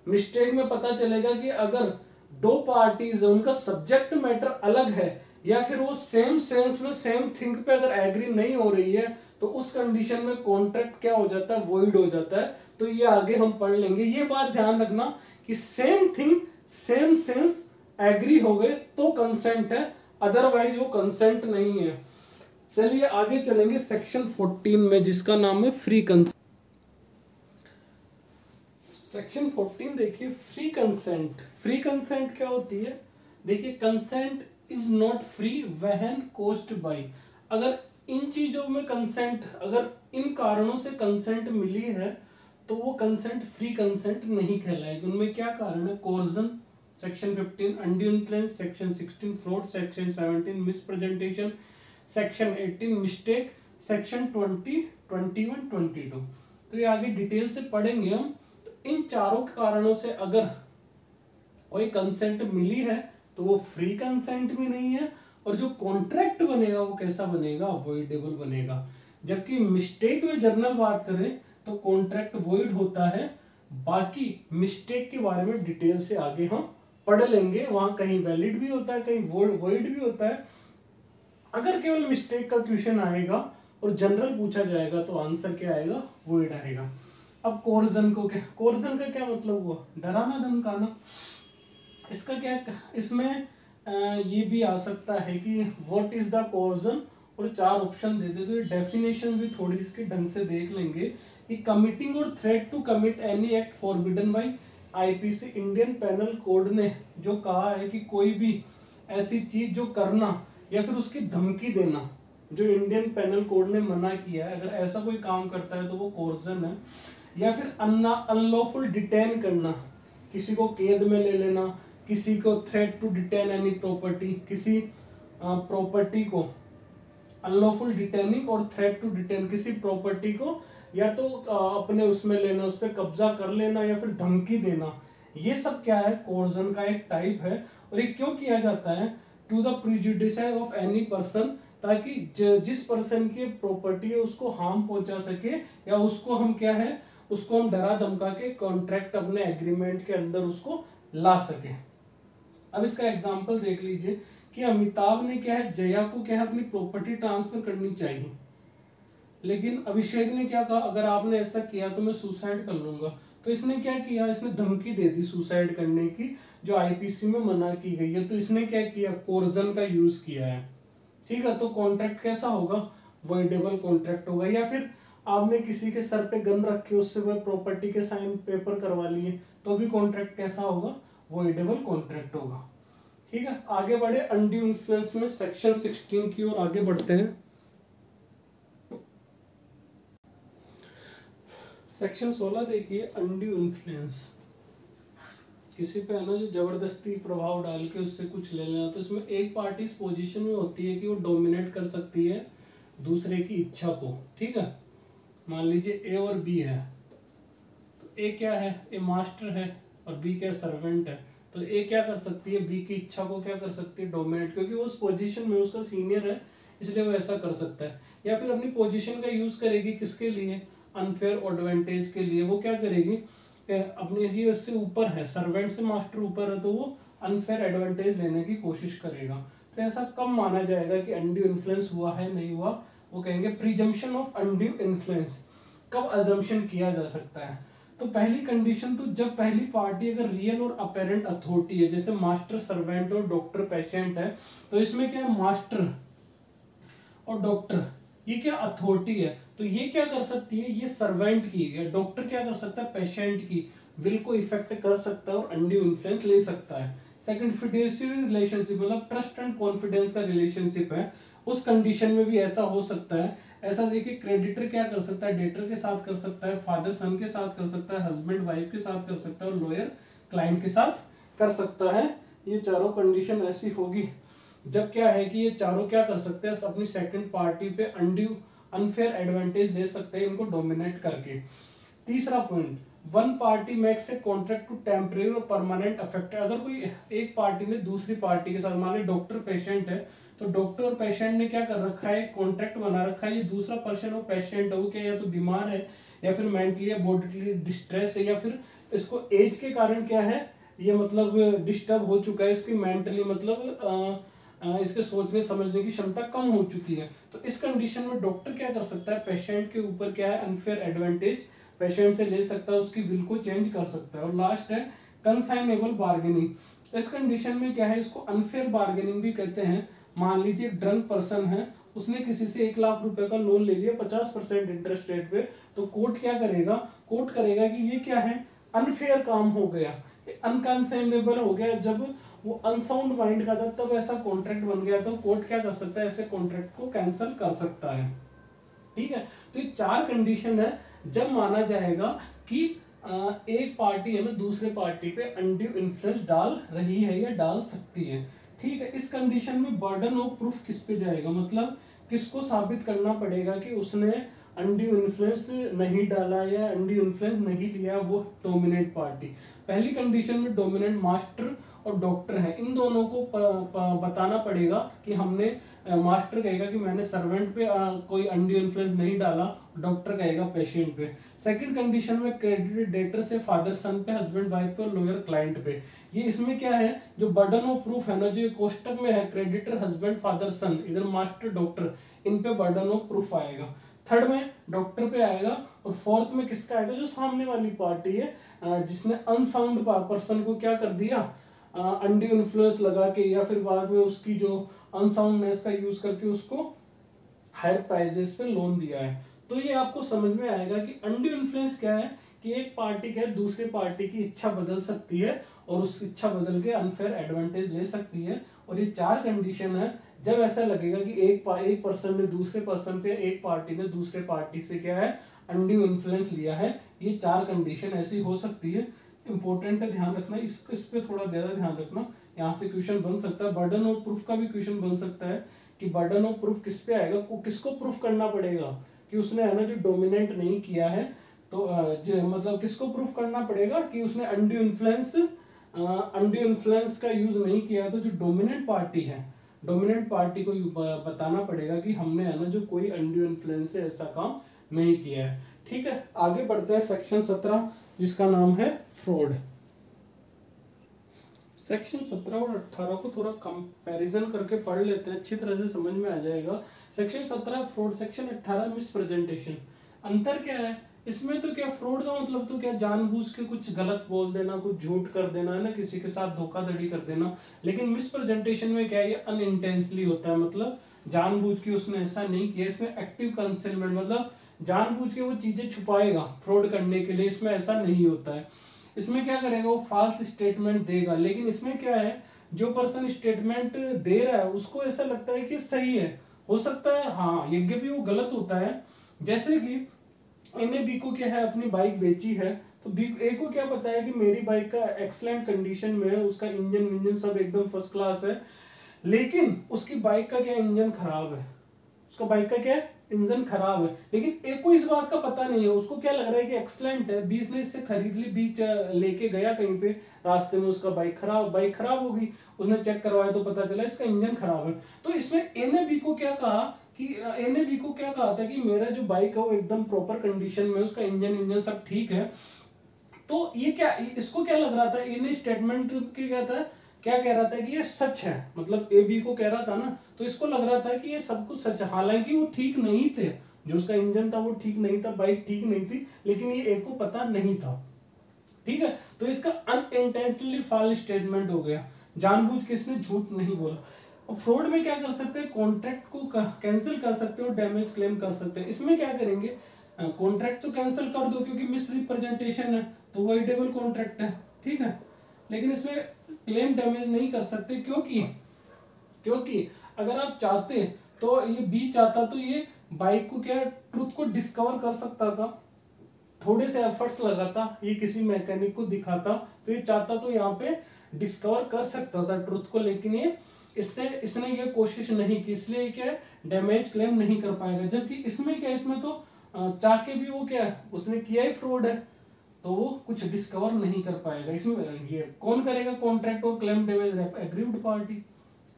मिस्टेक में पता चलेगा कि अगर दो पार्टीज़ है, उनका सब्जेक्ट मैटर अलग है, या फिर वो सेम सेंस में सेम थिंग पे अगर एग्री नहीं हो रही है तो उस कंडीशन में कॉन्ट्रैक्ट क्या हो जाता है? वॉइड हो जाता है। तो ये आगे हम पढ़ लेंगे। ये बात ध्यान रखना कि same thing same sense agree हो गए तो कंसेंट है अदरवाइज़ वो कंसेंट नहीं है। चलिए, आगे चलेंगे सेक्शन 14 में, जिसका नाम है फ्री कंसेंट सेक्शन 14 देखिए फ्री कंसेंट फ्री कंसेंट क्या होती है? देखिए consent is not free when caused by अगर इन चीज़ों में कंसेंट अगर इन कारणों से कंसेंट मिली है तो वो कंसेंट फ्री कंसेंट नहीं कहलाएगी। उनमें क्या कारण है? Coercion section 15 undue influence section 16 fraud section 17 misrepresentation section 18 mistake section 20 21 22 तो ये आगे डिटेल से पढ़ेंगे हम तो इन चारों कारणों से अगर कोई कंसेंट मिली है तो वो फ्री कंसेंट भी नहीं है, और जो कॉन्ट्रैक्ट बनेगा, वो कैसा बनेगा? अवॉइडेबल बनेगा। जबकि मिस्टेक में जर्नल बात करें तो कॉन्ट्रैक्ट वॉइड होता है। बाकी मिस्टेक के बारे में डिटेल से आगे हम पढ़ लेंगे, वहाँ कहीं वैलिड भी होता है, कहीं वॉइड भी होता है। अगर केवल मिस्टेक का क्वेश्चन आएगा और जनरल पूछा जाएगा तो आंसर क्या आएगा? वॉइड आएगा। अब कोर्जन को क्या कोर्जन का क्या मतलब हुआ? डराना धमकाना। इसका क्या इसमें ये भी आ सकता है कि व्हाट इज़ द कोर्जन और चार ऑप्शन दे दे तो ये डेफिनेशन भी थोड़ी इसके ढंग से देख लेंगे कि कमिटिंग और threat to commit any act forbidden by IPC Indian penal code ने जो कहा है कि कोई भी ऐसी चीज़ जो करना या फिर उसकी धमकी देना, जो इंडियन पैनल कोड ने मना किया है, अगर ऐसा कोई काम करता है तो वो कोर्जन है, या फिर अन्ना अनलॉफुल डिटेन करना, किसी को कैद में ले लेना, किसी को threat to detain any property किसी प्रॉपर्टी को अनलॉफुल डिटेनिंग और थ्रेट टू डिटेन किसी प्रॉपर्टी को या तो अपने उसमें लेना, उस पर कब्जा कर लेना या फिर धमकी देना। ये सब क्या है? कोर्जन का एक टाइप है और ये क्यों किया जाता है? To the prejudice of any person ताकि जिस पर्सन की प्रॉपर्टी है, उसको हार्म पहुँचा सके, या उसको हम क्या है? उसको हम डरा धमका के कॉन्ट्रैक्ट अपने एग्रीमेंट के अंदर उसको ला सके। अब इसका एग्ज़ाम्पल देख लीजिए कि अमिताभ ने क्या है? जया को क्या है? अपनी प्रॉपर्टी ट्रांसफ़र करनी चाहिए। लेकिन अभिषेक ने क्या कहा? अगर आपने ऐसा किया तो मैं सुसाइड कर लूँगा। तो इसने क्या किया? इसने धमकी दे दी सुसाइड करने की, जो आईपीसी में मना की गई है। तो इसने क्या किया? कोर्जन का यूज़ किया है। ठीक है तो कॉन्ट्रैक्ट कैसा होगा? वॉइडेबल कॉन्ट्रैक्ट होगा, या फिर आपने किसी के सर पे गन रख के उससे वह प्रॉपर्टी के साइन पेपर करवा लिए तो भी कॉन्ट्रैक्ट कैसा होगा? वॉइडेबल कॉन्ट्रैक्ट होगा। ठीक है, आगे बढ़े अंडी इन्फ्लुएंस में सेक्शन 16 की ओर आगे बढ़ते हैं। सेक्शन 16 देखिए अनड्यू इन्फ्लुएंस किसी पे है ना, जो ज़बरदस्ती प्रभाव डाल के उससे कुछ ले लेना तो इसमें एक पार्टी इस पोजीशन में होती है कि वो डोमिनेट कर सकती है दूसरे की इच्छा को, ठीक है? मान लीजिए ए और बी है। तो ए क्या है? ए मास्टर है और बी क्या सर्वेंट है। तो ए क्या कर सकती है? बी की इच्छा को क्या कर सकती है? डोमिनेट क्योंकि वो उस पोजीशन में उसका सीनियर है, इसलिए वो ऐसा कर सकता है। या फिर अपनी पोजीशन का यूज़ करेगी किसके लिए? अनफेयर एडवांटेज के लिए, वो क्या करेगी? अपने ये उससे ऊपर है सर्वेंट से मास्टर ऊपर है तो वो अनफेयर एडवांटेज लेने की कोशिश करेगा। तो ऐसा कब माना जाएगा कि अनड्यू इन्फ्लुएंस हुआ है, नहीं हुआ? वो कहेंगे प्रिजम्पशन ऑफ़ अनड्यू इन्फ्लुएंस कब अजम्पशन किया जा सकता है? तो पहली कंडीशन तो जब पहली पार्टी अगर रियल और अपेरेंट अथॉरिटी है, जैसे मास्टर सर्वेंट और डॉक्टर पेशेंट है तो इसमें क्या है? मास्टर और डॉक्टर ये क्या अथॉरिटी है? तो ये क्या कर सकती है? ये सर्वेंट की या डॉक्टर क्या कर सकता है? पेशेंट की विल को इफ़ेक्ट कर सकता है और अंडी इन्फ्लुएंस ले सकता है। सेकंड फिडेंशियल रिलेशनशिप मतलब ट्रस्ट एंड कॉन्फिडेंस का रिलेशनशिप है। उस कंडीशन में भी ऐसा हो सकता है। ऐसा देखिए क्रेडिटर क्या कर सकता है? डेटर के साथ कर सकता है फादर सन के साथ कर सकता है हस्बैंड वाइफ के साथ कर सकता है और लॉयर क्लाइंट के साथ कर सकता है। ये चारों कंडीशन ऐसी होगी। जब क्या है कि ये चारों क्या कर सकते हैं? अपनी सेकंड पार्टी पे अनड्यू अनफेयर एडवांटेज ले सकते हैं इनको डोमिनेट करके। तीसरा point one party makes a contract to temporary और परमानेंट अफेक्ट अगर कोई एक पार्टी ने दूसरी पार्टी के साथ मान डॉक्टर पेशेंट है तो डॉक्टर और पेशेंट ने क्या कर रखा है? कॉन्ट्रैक्ट बना रखा है। ये दूसरा पर्सन वो पेशेंट है वो क्या या तो बीमार है या फिर मेंटली या बॉडीली डिस्ट्रेस है या फिर इसको एज के कारण क्या है? ये मतलब डिस्टर्ब हो चुका है इसकी मेंटली मतलब आ, इसके सोचने, समझने की क्षमता कम हो चुकी है। तो इस कंडीशन में डॉक्टर क्या कर सकता है? पेशेंट के ऊपर क्या है? अनफेयर एडवांटेज पेशेंट से ले सकता है, उसकी विल को चेंज कर सकता है। और लास्ट है कंसाइनेबल बार्गेनिंग इस कंडीशन में क्या है? इसको अनफेयर बार्गेनिंग भी कहते हैं। मान लीजिए ड्रंक पर्सन है, उसने किसी से एक लाख रुपए का लोन ले लिया, पचास परसेंट इंटरेस्ट रेट पे तो कोर्ट क्या करेगा? कोर्ट करेगा कि ये क्या है? अनफेयर काम हो गया। अनकंसाइनेबल हो गया। जब वो अनसाउंड माइंड का था, तब ऐसा कॉन्ट्रैक्ट बन गया तो कोर्ट क्या कर सकता है, ऐसे कॉन्ट्रैक्ट को कैंसिल कर सकता है। ठीक है? तो ये चार कंडीशन है, जब माना जाएगा कि एक पार्टी है ना, दूसरे पार्टी पे अनड्यू इन्फ्लुएंस डाल रही है या डाल सकती है। ठीक है? इस कंडीशन में बर्डन ऑफ़ प्रूफ किस पे जाएगा? मतलब किसको साबित करना पड़ेगा कि उसने अनड्यू इन्फ्लुएंस नहीं डाला या अनड्यू इन्फ्लुएंस नहीं लिया वो डोमिनेट पार्टी पहली कंडीशन में डोमिनेंट मास्टर और डॉक्टर है। इन दोनों को प, प, बताना पड़ेगा कि हमने मास्टर कहेगा कि मैंने सर्वेंट पे आ, कोई अनड्यू इन्फ्लुएंस नहीं डाला डॉक्टर कहेगा पेशेंट पे। सेकंड कंडीशन में क्रेडिट डेटर से फादर सन पे हस्बैंड वाइफ पे और लॉयर क्लाइंट पे। ये इसमें क्या है? जो बर्डन ऑफ़ प्रूफ है ना जो कोष्टक में है क्रेडिटर हस्बैंड फादर सन इधर मास्टर डॉक्टर इन पे बर्डन ऑफ़ प्रूफ आएगा। थर्ड में डॉक्टर पे आएगा और फोर्थ में किसका आएगा? जो सामने वाली पार्टी है जिसने अनसाउंड पर्सन को क्या कर दिया? अंडी इन्फ्लुएंस लगा के या फिर बाद में उसकी जो अनसाउंडनेस का यूज़ करके उसको हायर प्राइजेस पे लोन दिया है। तो ये आपको समझ में आएगा कि अंडी इन्फ्लुएंस क्या है कि एक पार्टी क्या दूसरी पार्टी की इच्छा बदल सकती है और उस इच्छा बदल के अनफेयर एडवांटेज ले सकती है। और ये चार कंडीशन है। जब ऐसा लगेगा कि एक एक पर्सन ने दूसरे पर्सन पे, एक पार्टी ने दूसरे पार्टी से क्या है, अंडी इन्फ्लुएंस लिया है, ये चार कंडीशन ऐसी हो सकती है। इंपॉर्टेंट है ध्यान रखना, इस इस पे थोड़ा ज़्यादा ध्यान रखना। यहाँ से क्वेश्चन बन सकता है। बर्डन ऑफ़ प्रूफ का भी क्वेश्चन बन सकता है कि बर्डन ऑफ़ प्रूफ किस पे आएगा, को, किसको प्रूफ करना पड़ेगा कि उसने है ना जो डोमिनेट नहीं किया है तो जो मतलब किसको प्रूफ करना पड़ेगा कि उसने अंडू इन्फ्लुएंस अंडू इन्फ्लुएंस का यूज़ नहीं किया तो जो डोमिनेंट पार्टी है डोमिनेंट पार्टी को बताना पड़ेगा कि हमने है ना जो कोई अंडू इन्फ्लुएंस से ऐसा काम नहीं किया है। ठीक है? आगे बढ़ते हैं सेक्शन सत्रह। जिसका नाम है फ्रॉड। सेक्शन सत्रह और अट्ठारह को थोड़ा कंपैरिजन करके पढ़ लेते हैं, अच्छी तरह से समझ में आ जाएगा। सेक्शन सत्रह फ्रॉड सेक्शन अट्ठारह मिस प्रेजेंटेशन अंतर क्या है? इसमें तो क्या फ्रॉड का मतलब तो क्या जानबूझ के कुछ गलत बोल देना, कुछ झूठ कर देना, है ना? किसी के साथ धोखाधड़ी कर देना। लेकिन मिस प्रेजेंटेशन में क्या है? ये अनइंटेंसली होता है। मतलब जानबूझ के उसने ऐसा नहीं किया। इसमें एक्टिव कंसेलमेंट मतलब जानबूझ के वो चीज़ें छुपाएगा फ्रॉड करने के लिए, इसमें ऐसा नहीं होता है। इसमें क्या करेगा, वो फॉल्स स्टेटमेंट देगा। लेकिन इसमें क्या है, जो पर्सन स्टेटमेंट दे रहा है, उसको ऐसा लगता है कि सही है। हो सकता है हाँ यज्ञ भी वो गलत होता है। जैसे कि इन्हें बी को क्या है, अपनी बाइक बेची है तो बी, ए को क्या पता है कि मेरी बाइक का एक्सलेंट कंडीशन में है, उसका इंजन विंजन सब एकदम फ़र्स्ट क्लास है। लेकिन उसकी बाइक का क्या इंजन खराब है? उसका बाइक का क्या है? इंजन खराब है। लेकिन एक को इस बात का पता नहीं है, उसको क्या लग रहा है कि एक्सलेंट है? बीच ने इससे खरीद ली, बीच लेके गया कहीं पे, रास्ते में उसका बाइक खराब बाइक खराब होगी उसने चेक करवाया तो पता चला इसका इंजन खराब है। तो इसमें एन बी को क्या कहा कि एन बी को क्या कहा था कि मेरा जो बाइक है वो एकदम प्रॉपर कंडीशन में उसका इंजन इंजन सब ठीक है। तो ये क्या, इसको क्या लग रहा था? इन स्टेटमेंट क्या था? क्या कह रहा था कि ये सच है? मतलब ए बी को कह रहा था ना तो इसको लग रहा था कि ये सब कुछ सच है। हालाँकि वो ठीक नहीं थे। जो उसका इंजन था वो ठीक नहीं था बाइक ठीक नहीं थी, लेकिन ये ए को पता नहीं था। ठीक है? तो इसका अनइंटेंशनली फॉल स्टेटमेंट हो गया। जानबूझ के इसने झूठ नहीं बोला। और फ्रॉड में क्या कर सकते हैं? कॉन्ट्रैक्ट को कैंसिल कर सकते हो डैमेज क्लेम कर सकते हैं। इसमें क्या करेंगे? कॉन्ट्रैक्ट तो कैंसिल कर दो क्योंकि मिस रिप्रेजेंटेशन है तो वाइडेबल कॉन्ट्रैक्ट है? ठीक है? लेकिन इसमें क्लेम डैमेज नहीं कर सकते, क्योंकि क्योंकि अगर आप चाहते तो ये बी चाहता तो ये बाइक को क्या ट्रुथ को डिस्कवर कर सकता था। थोड़े से एफर्ट्स लगाता, ये किसी मैकेनिक को दिखाता तो ये चाहता तो यहाँ पे डिस्कवर कर सकता था ट्रुथ को, लेकिन ये इसने इसने ये कोशिश नहीं की, इसलिए क्या डैमेज क्लेम नहीं कर पाएगा। जबकि इसमें क्या, इसमें तो चाह के भी वो क्या है उसने किया ही फ्रॉड है। तो वो कुछ डिस्कवर नहीं कर पाएगा। इसमें ये कौन करेगा कॉन्ट्रैक्ट और claim damage aggrieved party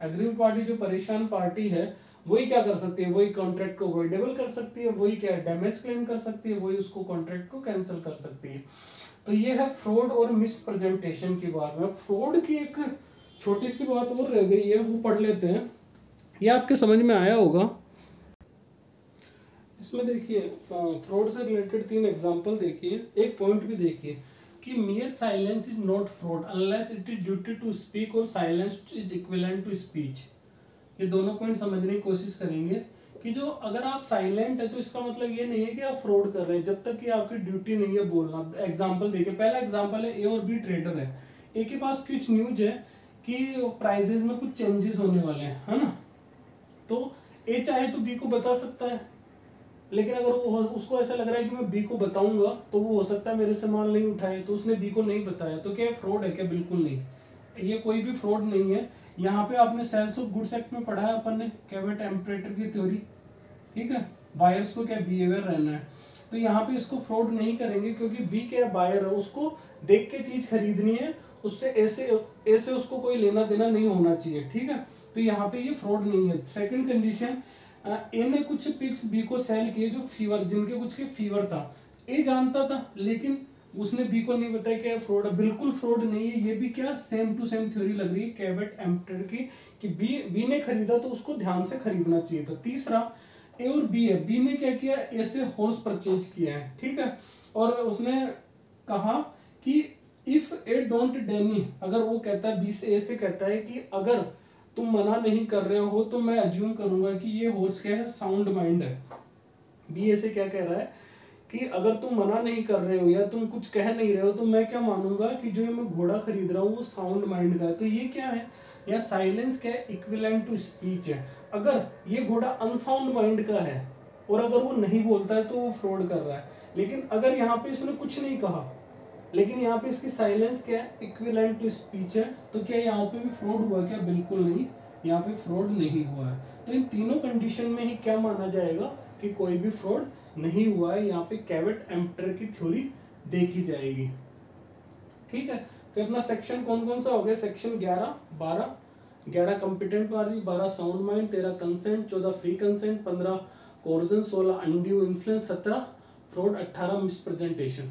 aggrieved party जो परेशान पार्टी है, वही क्या कर सकती है? वही कॉन्ट्रैक्ट को अवॉइडेबल कर सकती है, वही क्या डैमेज क्लेम कर सकती है, वही उसको कॉन्ट्रैक्ट को कैंसिल कर सकती है। तो ये है फ्रॉड और मिस प्रेजेंटेशन की बात में। फ्रॉड की एक छोटी सी बात और रह गई है, वो पढ़ लेते हैं। ये आपके समझ में आया होगा इसमें देखिए फ्रॉड से रिलेटेड तीन एग्जांपल देखिए। एक पॉइंट भी देखिए कि mere silence is not fraud unless it is duty to speak और silence is equivalent to speech ये दोनों पॉइंट समझने की कोशिश करेंगे कि जो अगर आप साइलेंट है तो इसका मतलब ये नहीं है कि आप फ्रॉड कर रहे हैं। जब तक कि आपकी ड्यूटी नहीं है बोलना। एग्ज़ाम्पल देखिए, पहला एग्ज़ाम्पल है ए और बी ट्रेडर है। ए के पास कुछ न्यूज़ है कि प्राइजेस में कुछ चेंजेस होने वाले हैं, है ना? तो ए चाहे तो बी को बता सकता है। लेकिन अगर वो उसको ऐसा लग रहा है कि मैं बी को बताऊँगा तो वो हो सकता है मेरे से माल नहीं उठाए तो उसने बी को नहीं बताया। तो क्या फ्रॉड है क्या? बिल्कुल नहीं। ये कोई भी फ्रॉड नहीं है। यहाँ पे आपने सेल्स ऑफ़ गुड्स एक्ट में पढ़ा है अपन ने कैवेट एम्परेटर की थ्योरी ठीक है? बायर्स को क्या बिहेवियर रहना है? तो यहाँ पे इसको फ्रॉड नहीं करेंगे, क्योंकि बी क्या बायर है? उसको देख के चीज़ खरीदनी है। उससे ऐसे ऐसे उसको कोई लेना देना नहीं होना चाहिए। ठीक है? तो यहाँ पे ये फ्रॉड नहीं है। सेकंड कंडीशन ए ने कुछ पिक्स बी को सेल किए जो फीवर, जिनके कुछ के फीवर था। ए जानता था, लेकिन उसने बी को नहीं बताया कि फ्रॉड है। बिल्कुल फ्रॉड नहीं है, ये भी क्या सेम टू सेम थ्योरी लग रही है कैबेट एम्प्टेड की, कि बी बी ने खरीदा तो उसको ध्यान से खरीदना चाहिए था। तीसरा, ए और बी है। बी ने क्या किया? ए से हॉर्स परचेज किया है, ठीक है? और उसने कहा कि इफ़ ए डोंट डेनी अगर वो कहता है, बी से ए से कहता है कि अगर तुम मना नहीं कर रहे हो तो मैं अज्यूम करूँगा कि ये हॉर्स क्या है? साउंड माइंड है। बी ए से क्या कह रहा है कि अगर तुम मना नहीं कर रहे हो या तुम कुछ कह नहीं रहे हो तो मैं क्या मानूँगा कि जो मैं घोड़ा खरीद रहा हूँ, वो साउंड माइंड का है। तो ये क्या है? या साइलेंस क्या है? इक्विलेंट टू स्पीच है। अगर ये घोड़ा अनसाउंड माइंड का है, और अगर वो नहीं बोलता है तो वो फ्रॉड कर रहा है। लेकिन अगर यहाँ पे इसने कुछ नहीं कहा लेकिन यहाँ पे इसकी साइलेंस क्या है? इक्विलेंट टू स्पीच है। तो क्या यहाँ पे भी फ्रॉड हुआ क्या? बिल्कुल नहीं। यहाँ पे फ्रॉड नहीं हुआ है। तो इन तीनों कंडीशन में ही क्या माना जाएगा कि कोई भी फ्रॉड नहीं हुआ है। यहाँ पे कैवेट एम्प्टर की थ्योरी देखी जाएगी। ठीक है? तो अपना सेक्शन कौन कौन सा हो गया? Section 11 12 11 competent party 12 sound mind 13 consent 14 free consent 15 coercion 16 undue influence 17 fraud 18 misrepresentation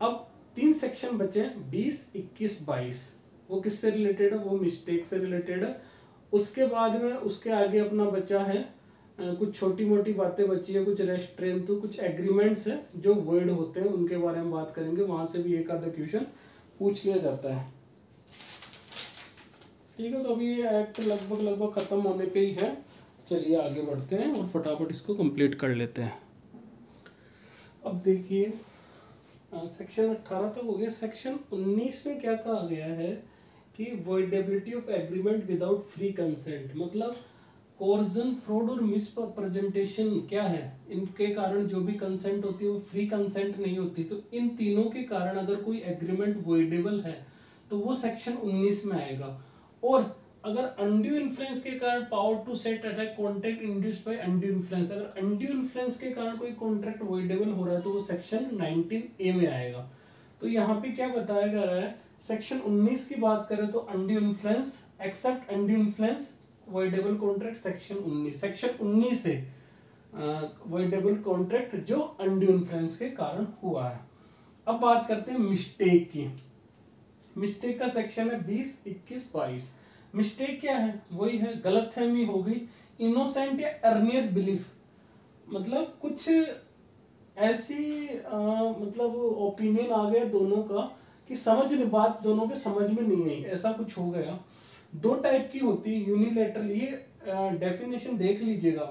अब तीन सेक्शन बचे 20 21 22 वो किससे रिलेटेड है? वो मिस्टेक से रिलेटेड है। उसके बाद में उसके आगे अपना बचा है कुछ छोटी मोटी बातें बची है, कुछ रेस्ट्रेन तो कुछ एग्रीमेंट्स है, जो वर्ड होते हैं, उनके बारे में बात करेंगे। वहाँ से भी एक आधा क्वेश्चन पूछ लिया जाता है। ठीक है तो अभी ये एक्ट लगभग लगभग खत्म होने पे ही है। चलिए आगे बढ़ते हैं और फटाफट इसको कंप्लीट कर लेते हैं। अब देखिए सेक्शन अट्ठारह तक हो गया। सेक्शन उन्नीस में क्या कहा गया है कि voidability of agreement without free consent मतलब कोर्जन फ्रॉड और मिस प्रेजेंटेशन क्या है? इनके कारण जो भी कंसेंट होती है, वो फ्री कंसेंट नहीं होती। तो इन तीनों के कारण अगर कोई एग्रीमेंट वॉइडेबल है तो वो सेक्शन 19 में आएगा। और अगर अनड्यू इन्फ्लुएंस के कारण power to set attack contract induced by undue influence अगर अनड्यू इन्फ्लुएंस के कारण कोई कॉन्ट्रैक्ट वॉइडेबल हो रहा है तो वो सेक्शन 19 ए में आएगा। तो यहाँ पे क्या बताया जा रहा है? सेक्शन 19 की बात करें तो undue influence except undue influence voidable contract section 19 section 19 से वॉइडेबल कॉन्ट्रैक्ट जो अनड्यू इन्फ्लुएंस के कारण हुआ है। अब बात करते हैं मिस्टेक की। मिस्टेक का सेक्शन है 20 21 22 मिस्टेक क्या है? वही है गलत फहमी हो गई। इनोसेंट या अर्नियस बिलीफ मतलब कुछ ऐसी आ, मतलब ओपिनियन आ गया दोनों का कि समझ नहीं बात दोनों के समझ में नहीं आई। ऐसा कुछ हो गया। दो टाइप की होती है यूनिलेटरल ये डेफिनेशन देख लीजिएगा।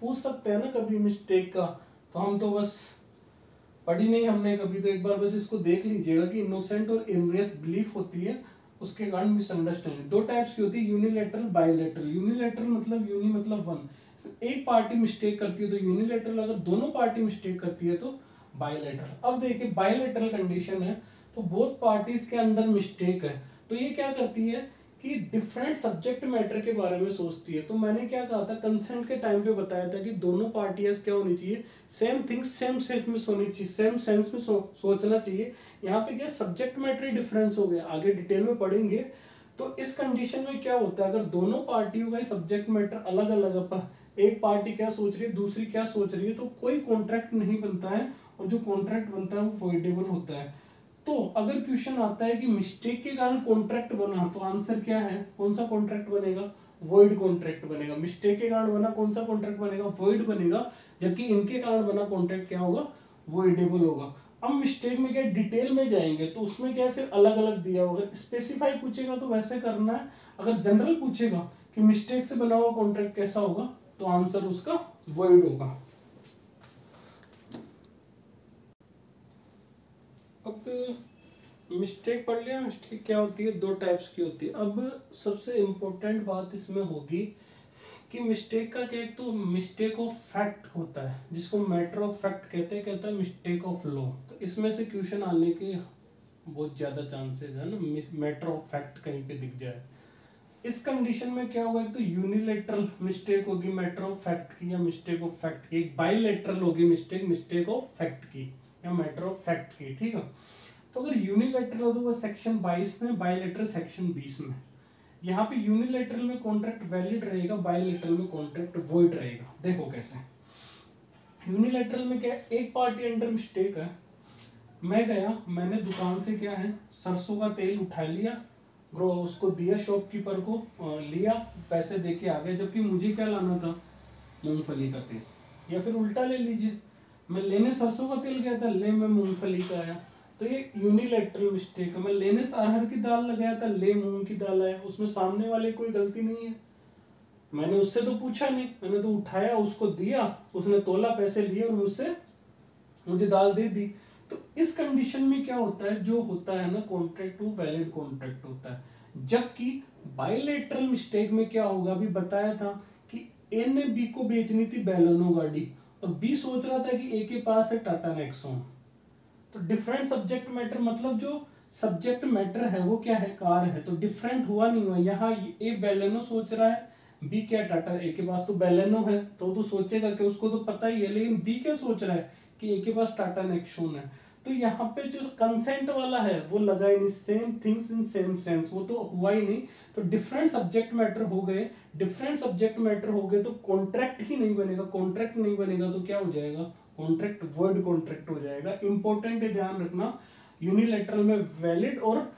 पूछ सकते हैं ना कभी मिस्टेक का? तो हम तो बस पढ़ी नहीं हमने कभी तो एक बार बस इसको देख लीजिएगा कि इनोसेंट और इनवियस बिलीफ होती है। उसके कारण मिसअंडरस्टैंडिंग दो टाइप्स की होती है यूनिलेटरल बायोलेटरल यूनिलेटरल मतलब यूनि मतलब वन एक पार्टी मिस्टेक करती है तो यूनिलेटरल अगर दोनों पार्टी मिस्टेक करती है तो बायोलेटरल अब देखिए बायोलेटरल कंडीशन है तो बोथ पार्टीज़ के अंदर मिस्टेक है। तो ये क्या करती है कि डिफरेंट सब्जेक्ट मैटर के बारे में सोचती है। तो मैंने क्या कहा था कंसेंट के टाइम पे बताया था कि दोनों पार्टियाँ क्या होनी चाहिए? सेम थिंग्स सेम सेंस में सोनी चाहिए सेम सेंस में सो, सोचना चाहिए। यहाँ पे क्या सब्जेक्ट मैटर डिफरेंस हो गया आगे डिटेल में पढ़ेंगे। तो इस कंडीशन में क्या होता है अगर दोनों पार्टियों का सब्जेक्ट मैटर अलग अलग एक पार्टी क्या सोच रही है दूसरी क्या सोच रही है तो कोई कॉन्ट्रैक्ट नहीं बनता है और जो कॉन्ट्रैक्ट बनता है वो वॉइडेबल होता है। तो अगर क्वेश्चन आता है कि मिस्टेक के कारण कॉन्ट्रैक्ट बना तो आंसर क्या है? कौन सा कॉन्ट्रैक्ट बनेगा? वॉइड कॉन्ट्रैक्ट बनेगा। मिस्टेक के कारण बना, कौन सा कॉन्ट्रैक्ट बनेगा? वॉइड बनेगा। जबकि इनके कारण बना कॉन्ट्रैक्ट क्या होगा? वॉइडेबल होगा। अब मिस्टेक में क्या डिटेल में जाएँगे। तो उसमें क्या फिर अलग अलग दिया होगा। स्पेसिफाई पूछेगा तो वैसे करना है। अगर जनरल पूछेगा कि मिस्टेक से बना हुआ कॉन्ट्रैक्ट कैसा होगा तो आंसर उसका वॉइड होगा अब मिस्टेक पढ़ लिया मिस्टेक क्या होती है? दो टाइप्स की होती है। अब सबसे इंपॉर्टेंट बात इसमें होगी कि मिस्टेक का क्या तो मिस्टेक ऑफ़ फैक्ट होता है, जिसको मैटर ऑफ़ फैक्ट कहते हैं, कहता है मिस्टेक ऑफ़ लॉ तो इसमें से क्वेश्चन आने के बहुत ज़्यादा चांसेस है ना मैटर ऑफ़ फैक्ट कहीं पे दिख जाए। इस कंडीशन में क्या होगा? एक तो यूनिलेटरल मिस्टेक होगी मैटर ऑफ़ फैक्ट की, या मिस्टेक ऑफ़ फैक्ट की। एक बाईलेटरल होगी मिस्टेक मिस्टेक ऑफ़ फैक्ट की, या मैटर ऑफ़ फैक्ट की, ठीक है? तो अगर यूनिलेटरल हो तो वो सेक्शन 22 में बायलेटरल सेक्शन 20 में। यहाँ पे यूनिलेटरल में कॉन्ट्रैक्ट वैलिड रहेगा बायलेटरल में कॉन्ट्रैक्ट वॉइड रहेगा। देखो कैसे। यूनिलेटरल में क्या एक पार्टी अंडर मिस्टेक है। मैं गया, मैंने दुकान से क्या है? सरसों का तेल उठा लिया, ग्रो, उसको दिया शॉपकीपर को लिया, पैसे दे के आ गए जबकि मुझे क्या लाना था? मूंगफली का तेल। या फिर उल्टा ले लीजिए। मैं लेने सरसों का तेल गया था, ले मैं मूंगफली का आया। तो ये यूनिलेटरल मिस्टेक है। मैं लेने अरहर की दाल लगाया था, ले मूंग की दाल आया, उसमें सामने वाले कोई गलती नहीं है। मैंने उससे तो पूछा नहीं, मैंने तो उठाया, उसको दिया, उसने तोला, पैसे लिए और मुझसे, मुझे दाल दे दी। तो इस कंडीशन में क्या होता है? जो होता है ना कॉन्ट्रैक्ट वो वैलिड कॉन्ट्रैक्ट होता है। जबकि बायोलेटरल मिस्टेक में क्या होगा? अभी बताया था कि ए ने बी को बेचनी थी बैलोनो गाड़ी। और बी सोच रहा था कि ए के पास है टाटा नेक्सोन तो डिफरेंट सब्जेक्ट मैटर मतलब जो सब्जेक्ट मैटर है, वो क्या है? कार है। तो डिफरेंट हुआ नहीं हुआ। यहाँ ए बैलेनो सोच रहा है बी क्या टाटा ए के पास तो बैलेनो है। तो तो सोचेगा कि उसको तो पता ही है, लेकिन बी क्या सोच रहा है? कि ए के पास टाटा नेक्सोन है। तो यहाँ पे जो कंसेंट वाला है, वो लगा ही नहीं। Same things in same sense वो तो हुआ ही नहीं। तो डिफरेंट सब्जेक्ट मैटर हो गए। डिफरेंट सब्जेक्ट मैटर हो गए तो कॉन्ट्रैक्ट ही नहीं बनेगा। कॉन्ट्रैक्ट नहीं बनेगा तो क्या हो जाएगा? कॉन्ट्रैक्ट, वर्ड कॉन्ट्रैक्ट हो जाएगा। इंपॉर्टेंट है, ध्यान रखना। यूनिलेटरल में वैलिड और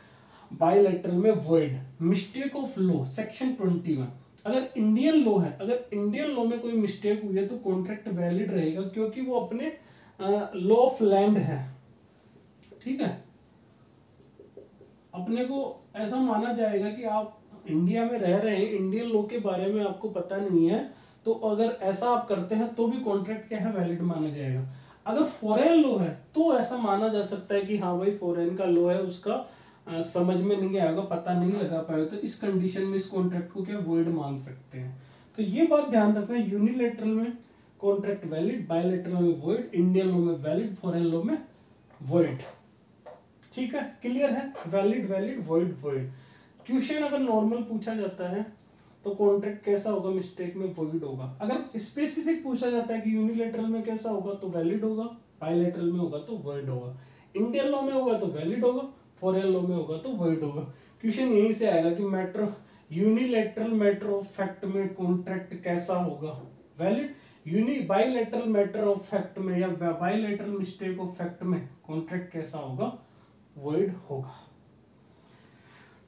बायोलेटरल में void mistake of law section twenty one अगर इंडियन लॉ है, अगर इंडियन लॉ में कोई मिस्टेक हुई है तो कॉन्ट्रैक्ट वैलिड रहेगा, क्योंकि वो अपने लॉ ऑफ़ लैंड है। ठीक है? अपने को ऐसा माना जाएगा कि आप इंडिया में रह रहे हैं। इंडियन लॉ के बारे में आपको पता नहीं है। तो अगर ऐसा आप करते हैं तो भी कॉन्ट्रैक्ट क्या है? वैलिड माना जाएगा। अगर फॉरेन लॉ है तो ऐसा माना जा सकता है कि हाँ भाई फॉरेन का लॉ है उसका आ, समझ में नहीं आएगा पता नहीं लगा पाएगा तो इस कंडीशन में इस कॉन्ट्रैक्ट को क्या वर्ड मान सकते हैं। तो ये बात ध्यान रखना यूनिलेटरल में कॉन्ट्रैक्ट वैलिड बायोलेटरल में वर्ड इंडियन लॉ में वैलिड फॉरेन लॉ में वर्ड ठीक है? क्लियर है? Valid valid void void question अगर नॉर्मल पूछा जाता है तो कॉन्ट्रैक्ट कैसा होगा? मिस्टेक में वॉइड होगा। अगर स्पेसिफिक पूछा जाता है कि यूनिलेटरल में कैसा होगा तो वैलिड होगा। बायलेटरल में होगा तो वर्ड होगा। इंडियन लॉ में होगा तो वैलिड होगा। फॉरेन लॉ में होगा तो वर्ड होगा। क्वेश्चन यहीं से आएगा कि matter unilateral matter of fact में कॉन्ट्रैक्ट कैसा होगा? Valid uni bilateral matter of fact में या बायलेटरल मिस्टेक ऑफ़ फैक्ट में कॉन्ट्रैक्ट कैसा होगा? वर्ड होगा।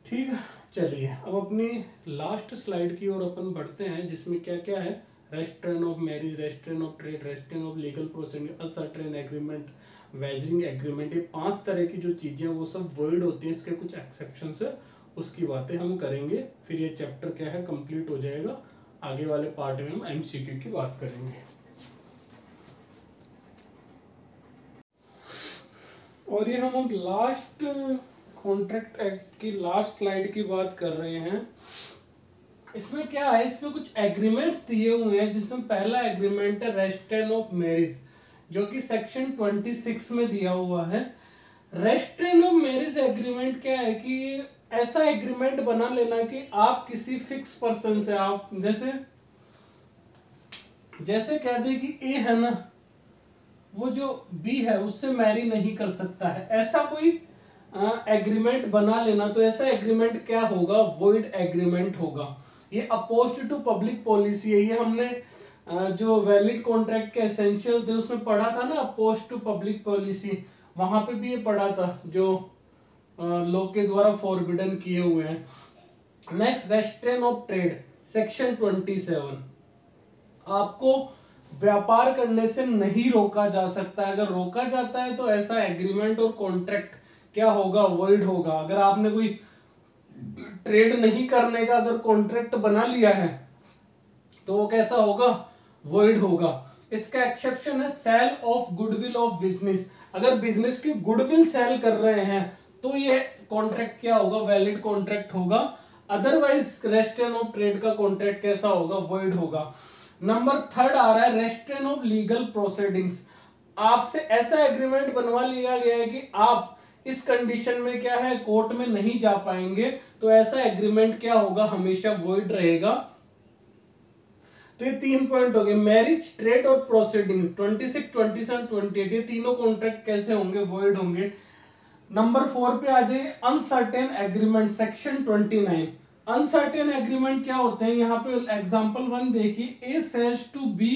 ठीक है। चलिए, अब अपनी लास्ट स्लाइड की ओर अपन बढ़ते हैं, जिसमें क्या क्या है restraint of marriage restraint of trade restraint of legal proceeding uncertain agreement wagering agreement ये पाँच तरह की जो चीज़ें वो सब वर्ड होती हैं, इसके कुछ एक्सेप्शन है, उसकी बातें हम करेंगे, फिर ये चैप्टर क्या है कंप्लीट हो जाएगा, आगे वाले पार्ट में हम एमसीक्यू की बात करेंगे। और ये हम लास्ट कॉन्ट्रैक्ट एक्ट की लास्ट स्लाइड की बात कर रहे हैं। इसमें क्या है? इसमें कुछ एग्रीमेंट्स दिए हुए हैं, जिसमें पहला एग्रीमेंट है रेस्टेन ऑफ़ मैरिज, जो कि सेक्शन 26 में दिया हुआ है। रेस्टेन ऑफ़ मैरिज एग्रीमेंट क्या है कि ऐसा एग्रीमेंट बना लेना कि आप किसी फिक्स पर्सन से, आप जैसे जैसे कह दे कि ए है ना, वो जो बी है उससे मैरी नहीं कर सकता है। ऐसा कोई एग्रीमेंट बना लेना। तो ऐसा एग्रीमेंट क्या होगा? वॉइड एग्रीमेंट होगा। ये अपोस्ट टू पब्लिक पॉलिसी है। ये हमने जो वैलिड कॉन्ट्रैक्ट के एसेंशियल थे, उसमें पढ़ा था ना अपोस्ट टू पब्लिक पॉलिसी वहाँ पे भी ये पढ़ा था, जो लोग के द्वारा फॉरबिडन किए हुए हैं। Next restraint of trade section twenty seven आपको व्यापार करने से नहीं रोका जा सकता। अगर रोका जाता है तो ऐसा एग्रीमेंट और कॉन्ट्रैक्ट क्या होगा? वर्ल्ड होगा। अगर आपने कोई ट्रेड नहीं करने का अगर कॉन्ट्रैक्ट बना लिया है तो वो कैसा होगा? वर्ल्ड होगा। इसका एक्सेप्शन है sale of goodwill of business अगर बिज़नेस की गुडविल सेल कर रहे हैं तो ये कॉन्ट्रैक्ट क्या होगा? वैलिड कॉन्ट्रैक्ट होगा। अदरवाइज़ रेस्टेन ऑफ़ ट्रेड का कॉन्ट्रैक्ट कैसा होगा? वर्ल्ड होगा। नंबर थर्ड आ रहा है रेस्ट्रेन ऑफ़ लीगल प्रोसीडिंग्स आपसे ऐसा एग्रीमेंट बनवा लिया गया है कि आप इस कंडीशन में क्या है? कोर्ट में नहीं जा पाएँगे तो ऐसा एग्रीमेंट क्या होगा? हमेशा वॉइड रहेगा। तो ये तीन पॉइंट हो गए। मैरिज ट्रेड और प्रोसीडिंग 26, 27, 28 ये तीनों कॉन्ट्रैक्ट कैसे होंगे? वॉइड होंगे। नंबर फोर पे आ जाइए। Uncertain agreement section 29 uncertain agreement क्या होते हैं? यहाँ पे एग्जांपल वन देखिए। A sells to B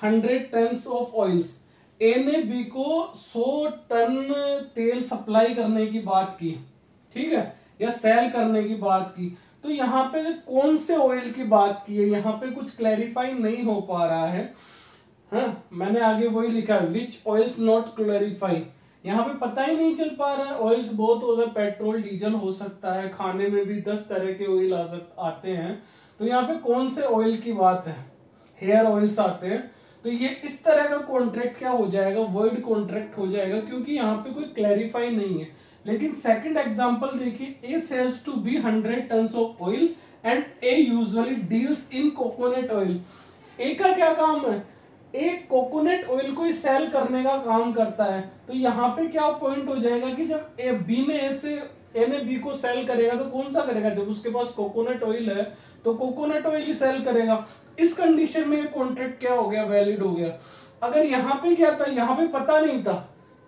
hundred ton of oils A ने बी को सौ टन तेल सप्लाई करने की बात की, ठीक है? या सेल करने की बात की। तो यहाँ पे कौन से ऑयल की बात की है? यहाँ पे कुछ क्लैरिफाई नहीं हो पा रहा है। हाँ मैंने आगे वही लिखा है विच ऑयल्स नॉट क्लैरिफाई यहाँ पे पता ही नहीं चल पा रहा है। ऑयल्स बहुत हो गए पेट्रोल डीजल हो सकता है। खाने में भी दस तरह के ऑयल आ सक, आते हैं। तो यहाँ पे कौन से ऑयल की बात है? हेयर ऑयल्स आते हैं। तो ये इस तरह का कॉन्ट्रैक्ट क्या हो जाएगा? वर्ड कॉन्ट्रैक्ट हो जाएगा, क्योंकि यहाँ पे कोई क्लैरिफाई नहीं है। लेकिन सेकंड एग्जांपल देखिए A sells to B hundred ton of oil and A usually deals in coconut oil A का क्या काम है? एक कोकोनट ऑयल को सेल करने का काम करता है। तो यहाँ पे क्या पॉइंट हो जाएगा कि जब ए बी ने ए से ए ने बी को सेल करेगा तो कौन सा करेगा? जब उसके पास कोकोनट ऑयल है तो कोकोनट ऑयल ही सेल करेगा। इस कंडीशन में ये कॉन्ट्रैक्ट क्या हो गया वैलिड हो गया? अगर यहाँ पे क्या था, यहाँ पे पता नहीं था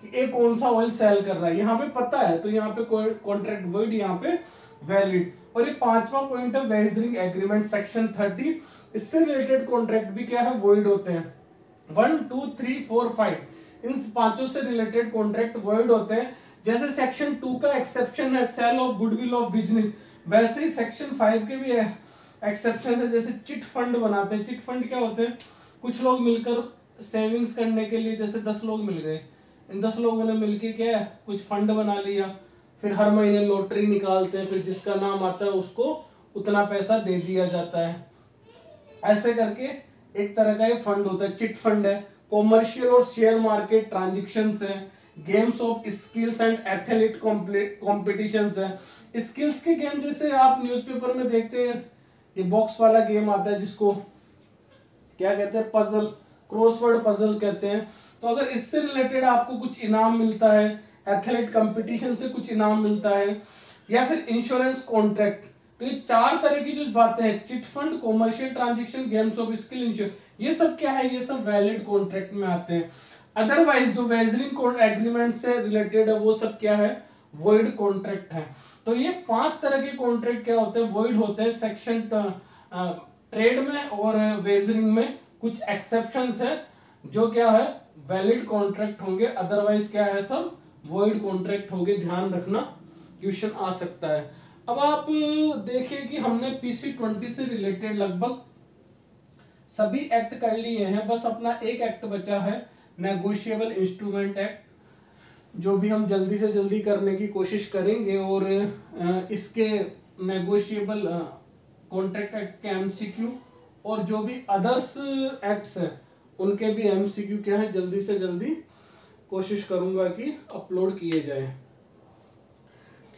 कि ए कौन सा ऑयल सेल कर रहा है। यहाँ पे पता है तो यहाँ पे कॉन्ट्रैक्ट वर्ड यहाँ पे वैलिड और ये पांचवा पॉइंट है वेजरिंग एग्रीमेंट सेक्शन थर्टी इससे रिलेटेड कॉन्ट्रैक्ट भी क्या है वर्ड होते हैं। One two three four five इन पाँचों से रिलेटेड कॉन्ट्रैक्ट वर्ड होते हैं। जैसे सेक्शन टू का एक्सेप्शन है sale of goodwill of business वैसे ही सेक्शन फाइव के भी एक्सेप्शन है, जैसे चिट फंड बनाते हैं। चिट फंड क्या होते हैं? कुछ लोग मिलकर सेविंग्स करने के लिए जैसे दस लोग मिल गए। इन दस लोगों ने मिलके क्या है? कुछ फंड बना लिया। फिर हर महीने लॉटरी निकालते हैं। फिर जिसका नाम आता है, उसको उतना पैसा दे दिया जाता है। ऐसे करके एक तरह का ये फंड होता है। चिट फंड है। कॉमर्शियल और शेयर मार्केट ट्रांजेक्शन है। Games of skills and athlete competition है। स्किल्स के गेम जैसे आप न्यूज़पेपर में देखते हैं ये बॉक्स वाला गेम आता है जिसको क्या कहते हैं पजल क्रॉसवर्ड पजल कहते हैं। तो अगर इससे रिलेटेड आपको कुछ इनाम मिलता है एथलेट कंपटीशन से कुछ इनाम मिलता है, या फिर इंश्योरेंस कॉन्ट्रैक्ट तो ये चार तरह की जो बातें हैं chit fund commercial transaction games of skill insure ये सब क्या है? ये सब वैलिड कॉन्ट्रैक्ट में आते हैं। अदरवाइज़ जो वेजरिंग एग्रीमेंट से रिलेटेड है, वो सब क्या है? वॉइड कॉन्ट्रैक्ट है। तो ये पाँच तरह के कॉन्ट्रैक्ट क्या होते हैं? वॉइड होते हैं सेक्शन ट्रेड में और वेजरिंग में कुछ एक्सेप्शन है, जो क्या है? वैलिड कॉन्ट्रैक्ट होंगे अदरवाइज़ क्या है सब? वॉइड कॉन्ट्रैक्ट होंगे, ध्यान रखना क्वेश्चन आ सकता है। अब आप देखिए कि हमने पीसी ट्वेंटी से रिलेटेड लगभग सभी एक्ट कर लिए हैं, बस अपना एक एक्ट बचा है नेगोशिएबल इंस्ट्रूमेंट एक्ट जो भी हम जल्दी से जल्दी करने की कोशिश करेंगे और इसके नेगोशिएबल कॉन्ट्रैक्ट एक्ट के एमसीक्यू और जो भी अदर्स एक्ट्स हैं, उनके भी एमसीक्यू क्या है, जल्दी से जल्दी कोशिश करूँगा कि अपलोड किए जाए।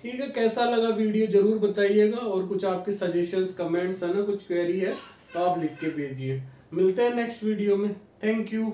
ठीक है, कैसा लगा वीडियो ज़रूर बताइएगा और कुछ आपके सजेशंस कमेंट्स है ना, कुछ क्वेरी है तो आप लिख के भेजिए। मिलते हैं नेक्स्ट वीडियो में। Thank you